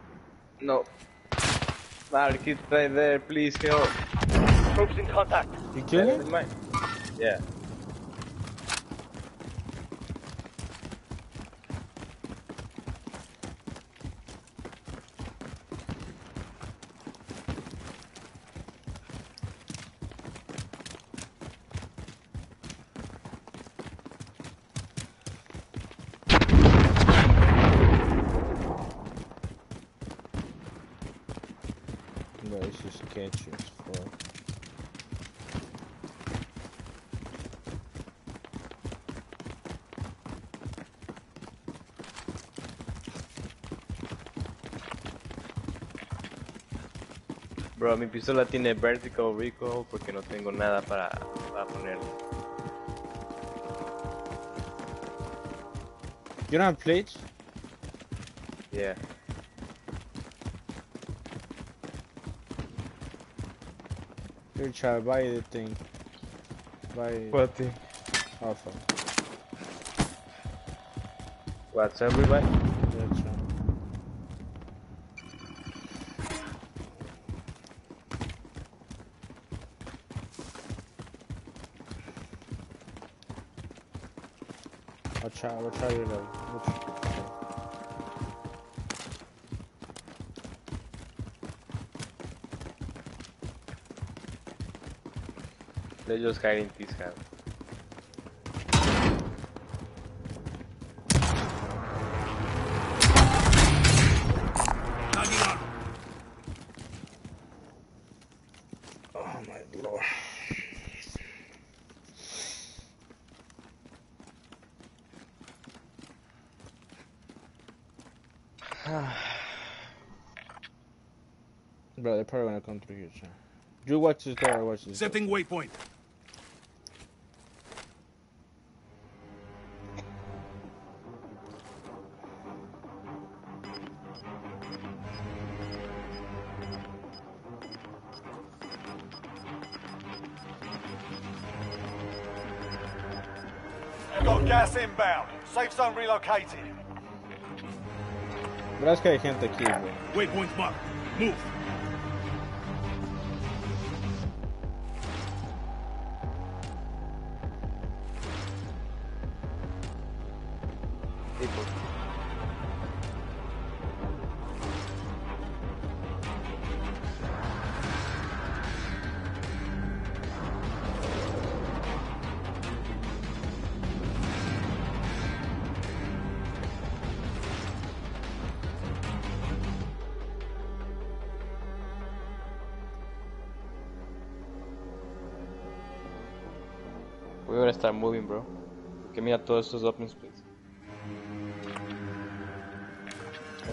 No. Mark, he's right there, please help. Troops in contact. You kill him? Yeah. Mi pistola tiene vertical recoil porque no tengo nada para, para poner. You don't have plates? Yeah. Here, child, buy the thing. Buy What thing? Alpha. What's everybody? Watch out, watch out your level. Watch They're just hiding this hand. Bro, they're probably gonna come through here, child. You watch this door, I watch this door. Setting waypoint. Got gas inbound. Safe zone relocated. Pero es que hay gente aquí, bro. Waypoint marked. Move. Todos estos open space.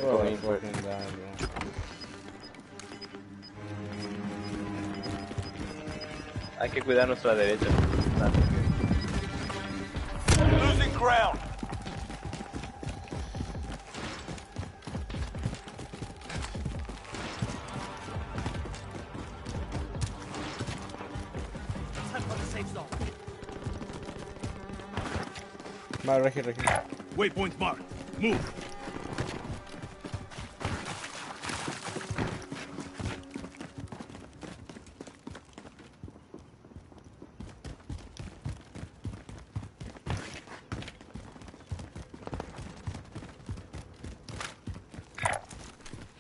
Oh, fucking bro. Hay que cuidar nuestra derecha. Right here, right here. Waypoint marked. Move.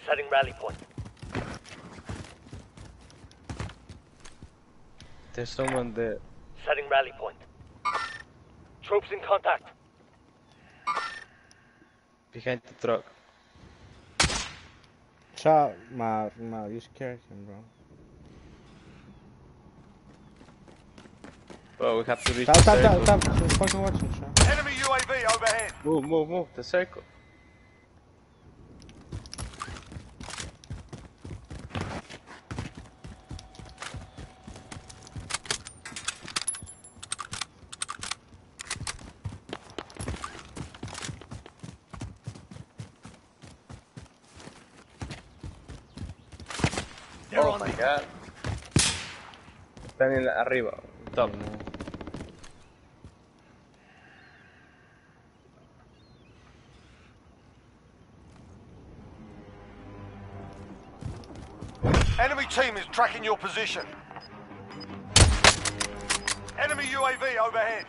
Setting rally point. There's someone there. Setting rally point. Troops in contact. Behind the truck. Chop, my, my, you scared him, bro. Bro, we have to reach Stop, the stop, circle. stop, stop. Just fucking watch him, chop. Enemy UAV overhead. Move, move, move. The circle. They're Oh on my me. god. Están en la- arriba, top. Enemy team is tracking your position. Enemy UAV overhead.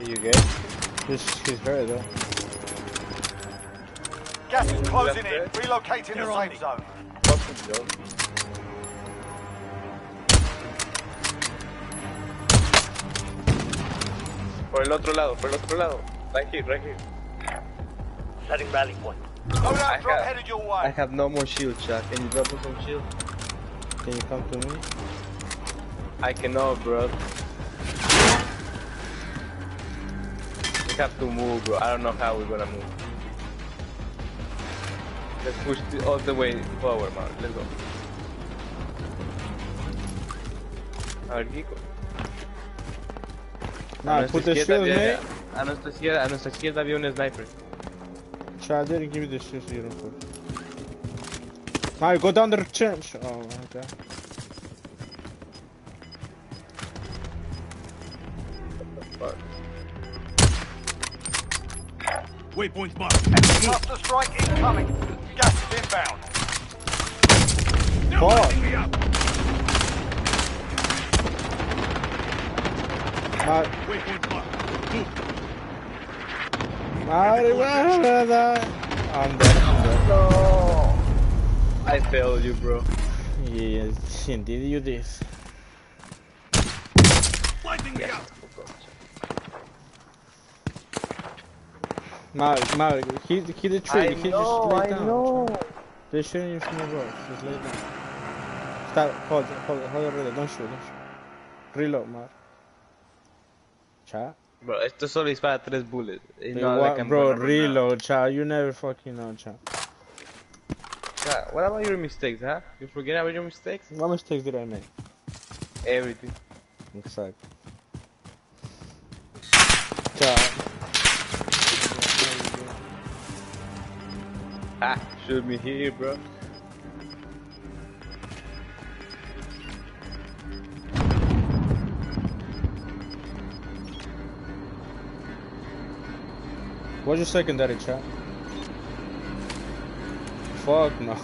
You good? He's, he's hurt though. Gas is closing in. Left Relocating They're the on safe zone. Fucking joke. Por el otro lado, por el otro lado. Right here, right here. Setting rally point. Loadout I drop have- headed your I have no more shield, Chuck. Can you drop me some shield? Can you come to me? I cannot, bro. We have to move, bro. I don't know how we're gonna move. Let's push the, all the way forward, man. Let's go. A ver, Kiko. Ah, a nuestra put the izquierda shield, había- eh. mate. A nuestra izquierda, a nuestra izquierda había un sniper. Child didn't give you the shield so you don't put. Now go down the trench. Oh, okay. Fuck. Waypoint marked. Cluster strike incoming. Gas is inbound. They're Fuck. lighting me up. My, Waypoint marked. Move. my, brother. I'm dead. I'm dead. No! I failed you, bro. Yes, indeed you did. Lighting me up. Mark, Mark, hit, hit the tree. I hit know, just lay I know. They're shooting you from above. Just lay down. Stop. Hold, hold, hold it. Don't shoot, don't shoot. Reload, Mark. Chat. Bro, esto solo dispara tres bullets. Y Hey, no what- like I'm bro, reload, chat. You never fucking know. Yeah, what about your mistakes, huh? You forget about your mistakes? What mistakes did I make? Everything. Exactly. Chat. Ah, shoot me here, bro. What's your secondary, chat? Fuck no.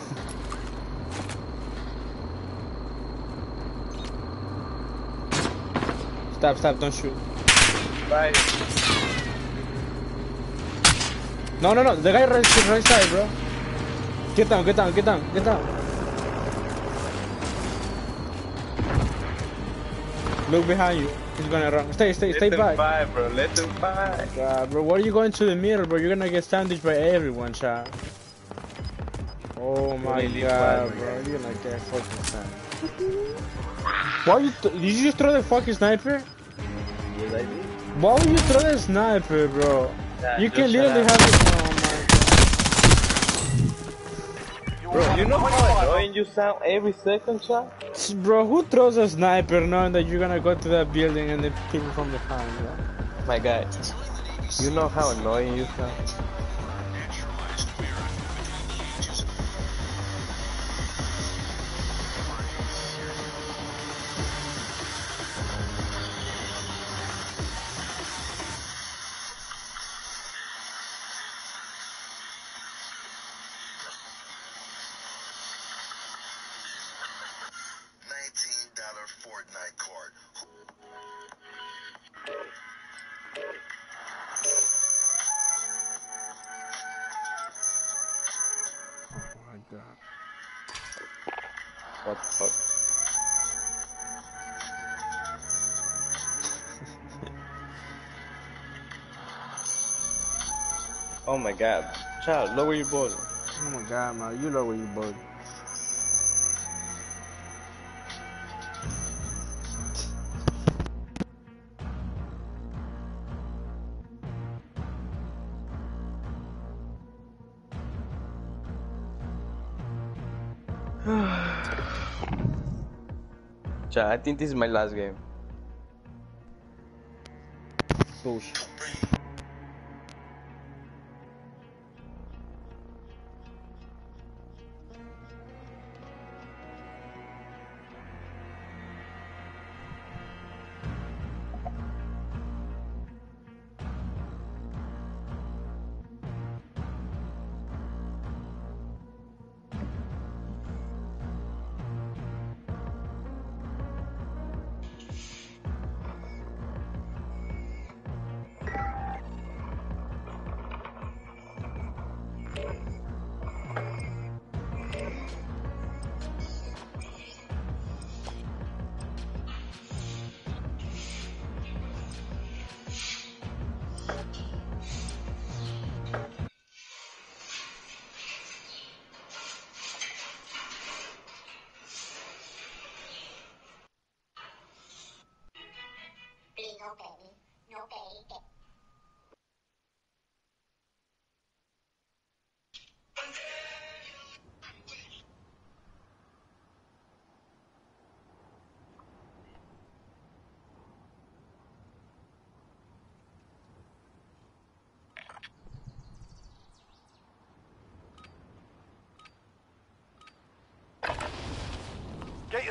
Stop, stop, don't shoot. Bye. No, no, no, the guy right, right side, bro. Get down, get down, get down, get down. Look behind you. He's gonna run. Stay, stay, stay Let back. fight, bro. Let them fight. God, bro, what are you going to the middle, bro? You're gonna get sandwiched by everyone, child. Oh my Really god, bro, you're gonna get fucking sandwiched. Why you? Th- did you just throw the fucking sniper? Yes, I did. Why would you throw the sniper, bro? Nah, you can literally have Bro, you know how annoying you sound every second, shot? Bro, who throws a sniper knowing that you're gonna go to that building and then kill you from behind, bro? My guy, you know how annoying you sound? God. Child, lower your ball. Oh my god, man, you lower your you. Child, I think this is my last game. Bullshit.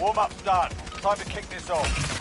Warm-up's done. Time to kick this off.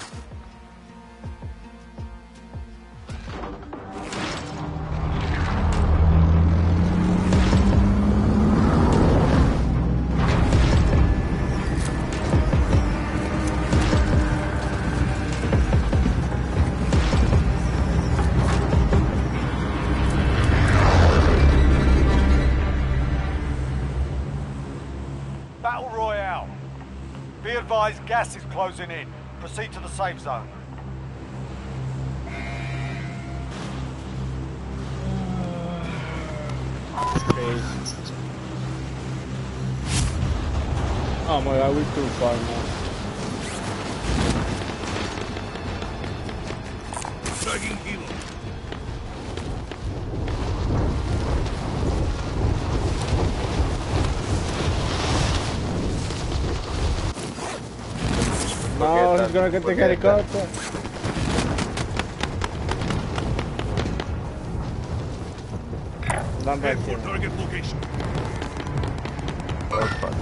Gas is closing in. Proceed to the safe zone. Oh my god, we're too far now. No, he's gonna get the helicopter. Run back for target location. Oh, fuck.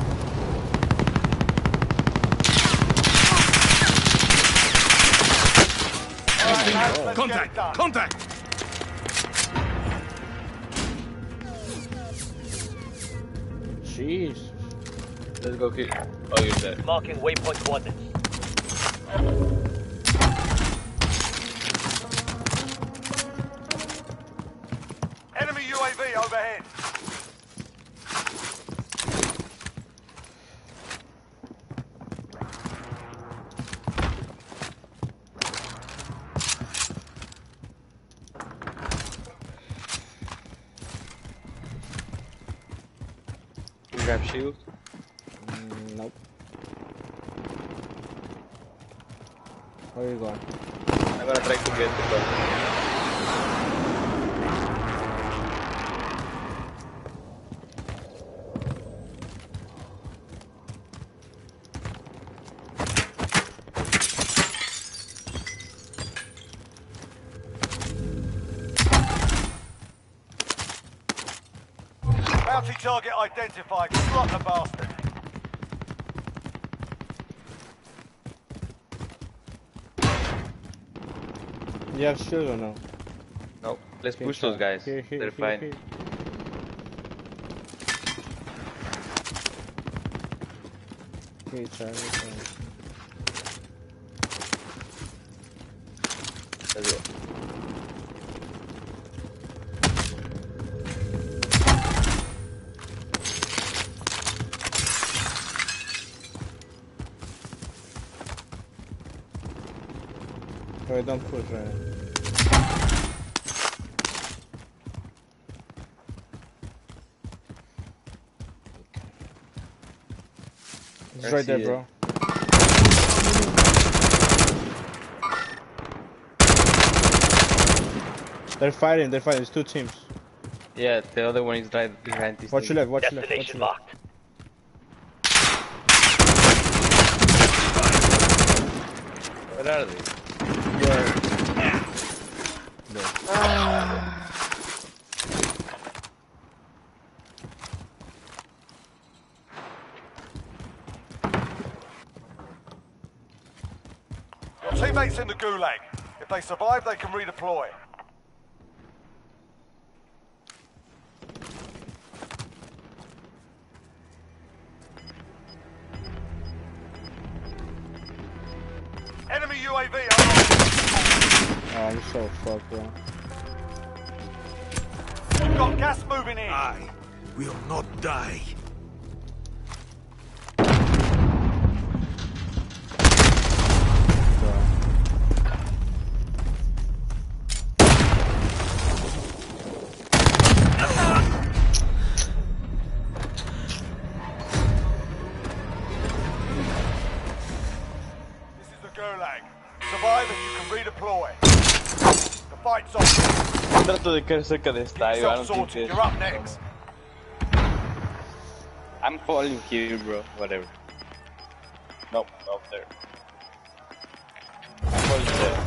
Alright, lads, let's get it Contact! Contact! Jeez. Let's go kill. Oh, you're dead. Marking waypoint coordinates. Identified. Slot the bastard. You have shield or no? No, let's Okay, push those guys. Here, here, They're here, fine. here. Okay, Charlie. fine. Let's go. Wait, don't push right. It's right there, bro. They're fighting, they're fighting. It's two teams. Yeah, the other one is right behind this. Watch your left, watch your left, watch Destination your left. locked. Where are they? Yeah. Your teammates in the gulag. If they survive, they can redeploy. I'm so fucked, bro. We've got gas moving in. I will not die. Trato de quedar cerca de estadio. I Yourself don't think You're up next. I'm falling here, bro. Whatever. Nope, not there. I'm falling there.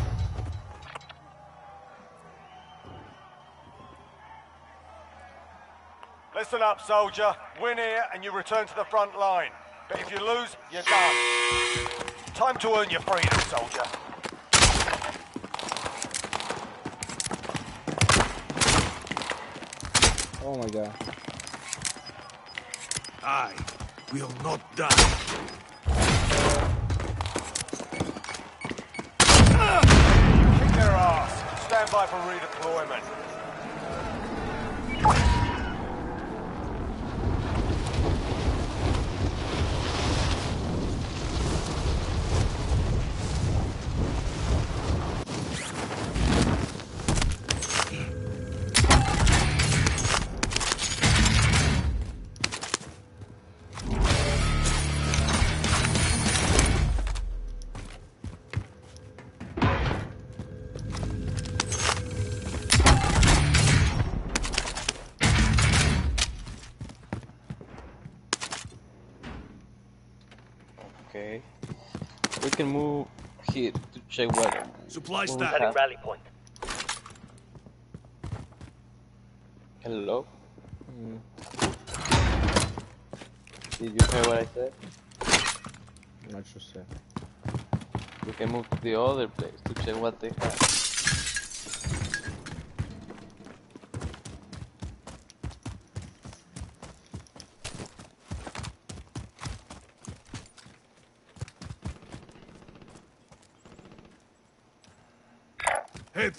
Listen up, soldier. Win here and you return to the front line. But if you lose, you're done. Time to earn your freedom, soldier. Oh my god. I will not die. Kick their ass. Stand by for redeployment. Here to check what. Supply what we stack. Setting have. rally point. Hello. Mm. Did you hear what I said? Not sure. We can move to the other place to check what they have.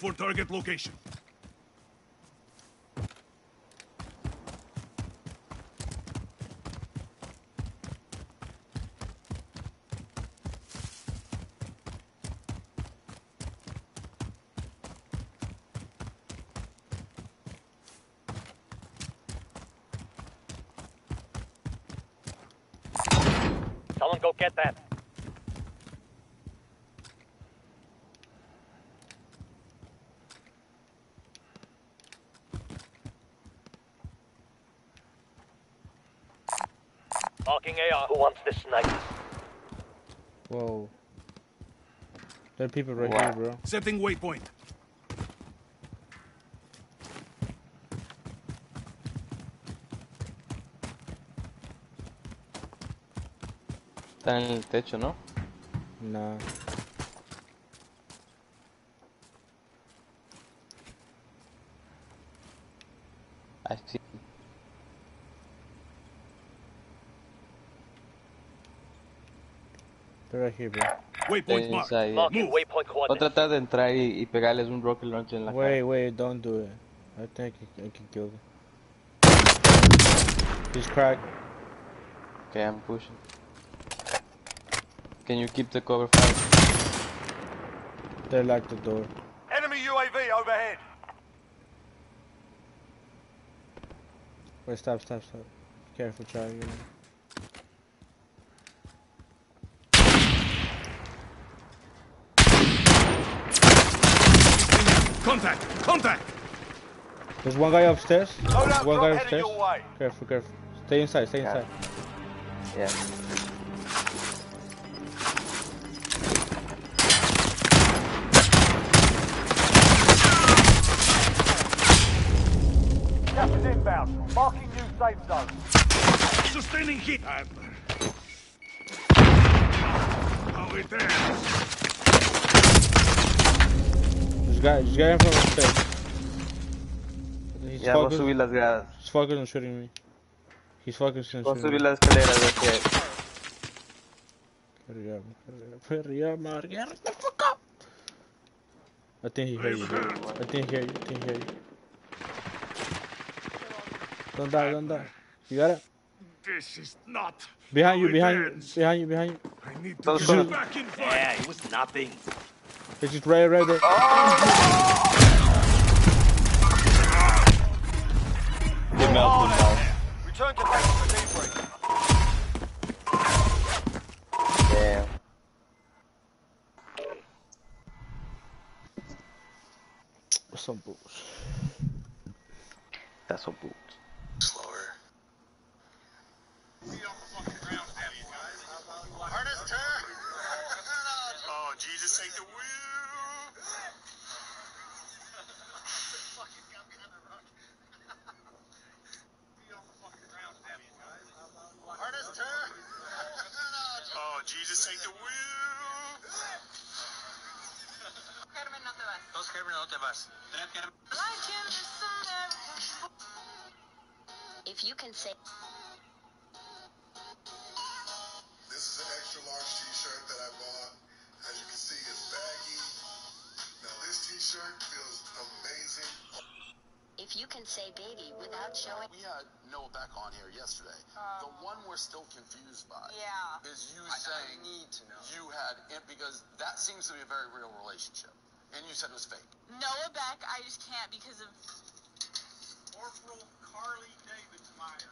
For target location. Someone go get that. Marking AR. Who wants this snipe? Whoa. There are people right Wow. here, bro. Setting waypoint. Está en el techo, ¿no? Nah. Ah, I see. They're right here, bro. Waypoint Está marked. ahí. Marking Move. waypoint Voy a coordinates. tratar de entrar y, y pegarles un rocket launcher en la Wait, cara. wait, don't do it. I think I can kill them. He's cracked. Okay, I'm pushing. Can you keep the cover fire? They locked the door. Enemy UAV overhead. Wait, stop, stop, stop. Careful, Charlie. you know. Contact! Contact! There's one guy upstairs. Load out one guy upstairs. Careful, careful. Stay inside, stay Yeah. inside. Yeah. Gas is inbound. Marking new safe zone. Sustaining hit! How it ends. This guy, this guy in front of upstairs. He's Ya voy a focused. subir las gradas. He's focused on shooting me. He's focused on Voy a shooting subir me. las escaleras de aquí. ahí. Hurry up, hurry up, hurry up, man. Get the fuck up! I think he heard you, bro. I think he heard you, I think he heard you. Don't die, don't die. You got it? This is not. Behind you, how it behind you, ends. behind you, behind you. I need to Todos get con- back in fight. Yeah, it was nothing. It's just right, right there. Get melted now. Return to base for debrief. Damn. Some bullshit. Tazo boots. Slower. Oh, Jesus, take the wheel. Jesus, take the wheel. Dos Germen, no te vas. Tres Germen. If you can say This is an extra large t-shirt that I bought. As you can see, it's baggy. Now this t-shirt feels amazing. If you can say baby without showing We had Noah Beck on here yesterday. the um, one we're still confused by Yeah. is you I- I saying need to know. you had it because that seems to be a very real relationship, and you said it was fake. Noah Beck, I just can't because of. Corporal Carly David Meyer.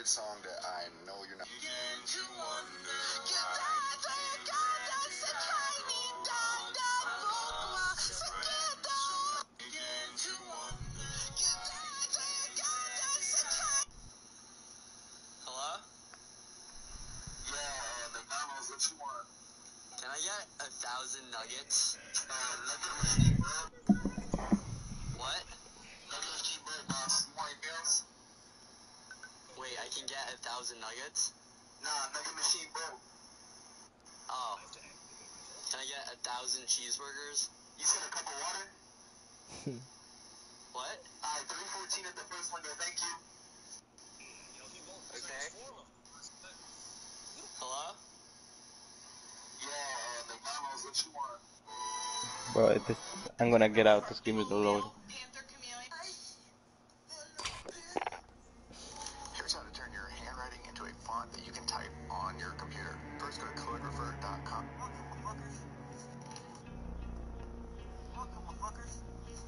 Underrated song that I know you're not. Begin to wonder Begin to wonder. Hello? Yeah, uh, McDonald's, what you want? Can I get a thousand nuggets? Uh, nugget machine, bro. What? Nugget machine, bro, boss. You want anything else? Wait, I can get a thousand nuggets? Nah, nugget machine, bro. Oh. Can I get a thousand cheeseburgers? You said a cup of water? What? Alright, 314 at the first window, thank you. Okay. Hello? Yeah, uh, McDonald's, what you want? Bro, it is, I'm gonna get out. Just give me the calligrapher.com.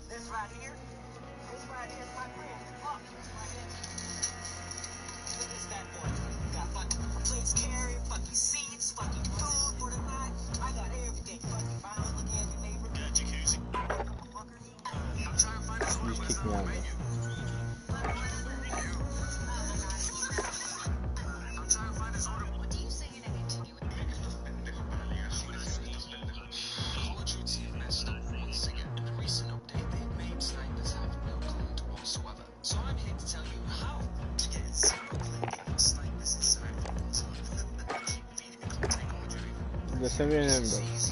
This right here, this right here is my friend. Look, this right here. Look at this bad boy. Got fucking plates carried, fucking seats, fucking food for the night. I got everything. Fucking finally looking at your neighbor. Got jacuzzi. I'm trying to find this order, but it's not on the menu. que estén bien,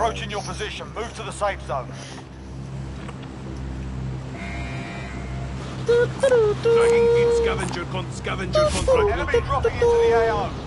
Approaching your position. Move to the safe zone. Dragging in scavenger con scavenger contract. Enemy dropping into the AO.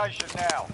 Location now.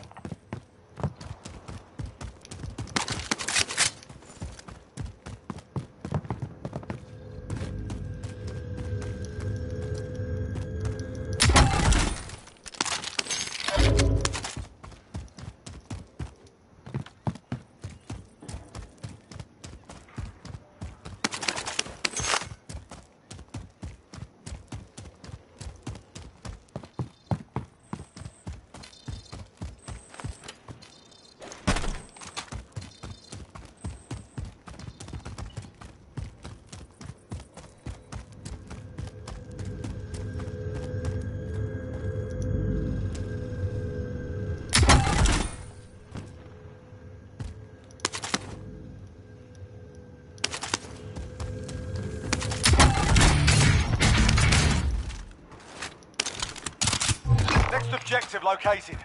Located.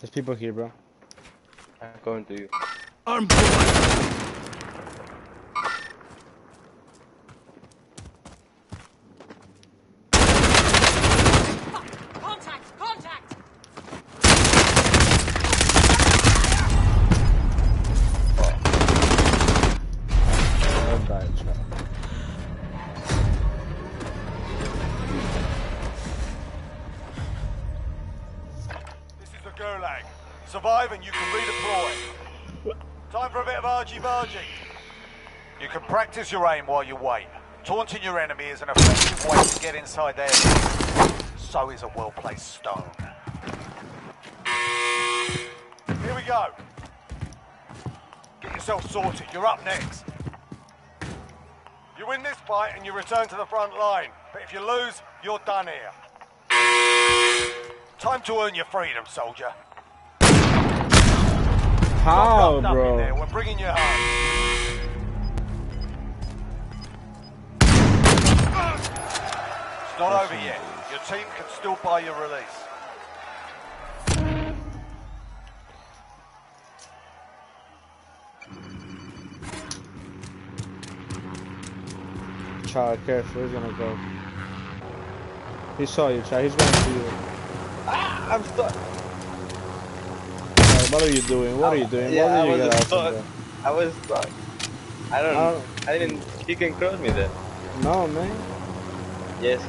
There's people here, bro. I'm going to you. Armed practice your aim while you wait. Taunting your enemy is an effective way to get inside their So is a well-placed stone. Here we go. Get yourself sorted. You're up next. You win this fight and you return to the front line. But if you lose, you're done here. Time to earn your freedom, soldier. How, bro? We're bringing you home. Not over yet. Your team can still buy your release. Child, careful, he's gonna go. He saw you, child, he's going for you. Ah, I'm stuck! Right, what are you doing? What are you doing? What did I you get out I was stuck. I don't, know. I didn't... He can cross me there. No, man. Yes,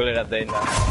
Yeah. Well, Mauri,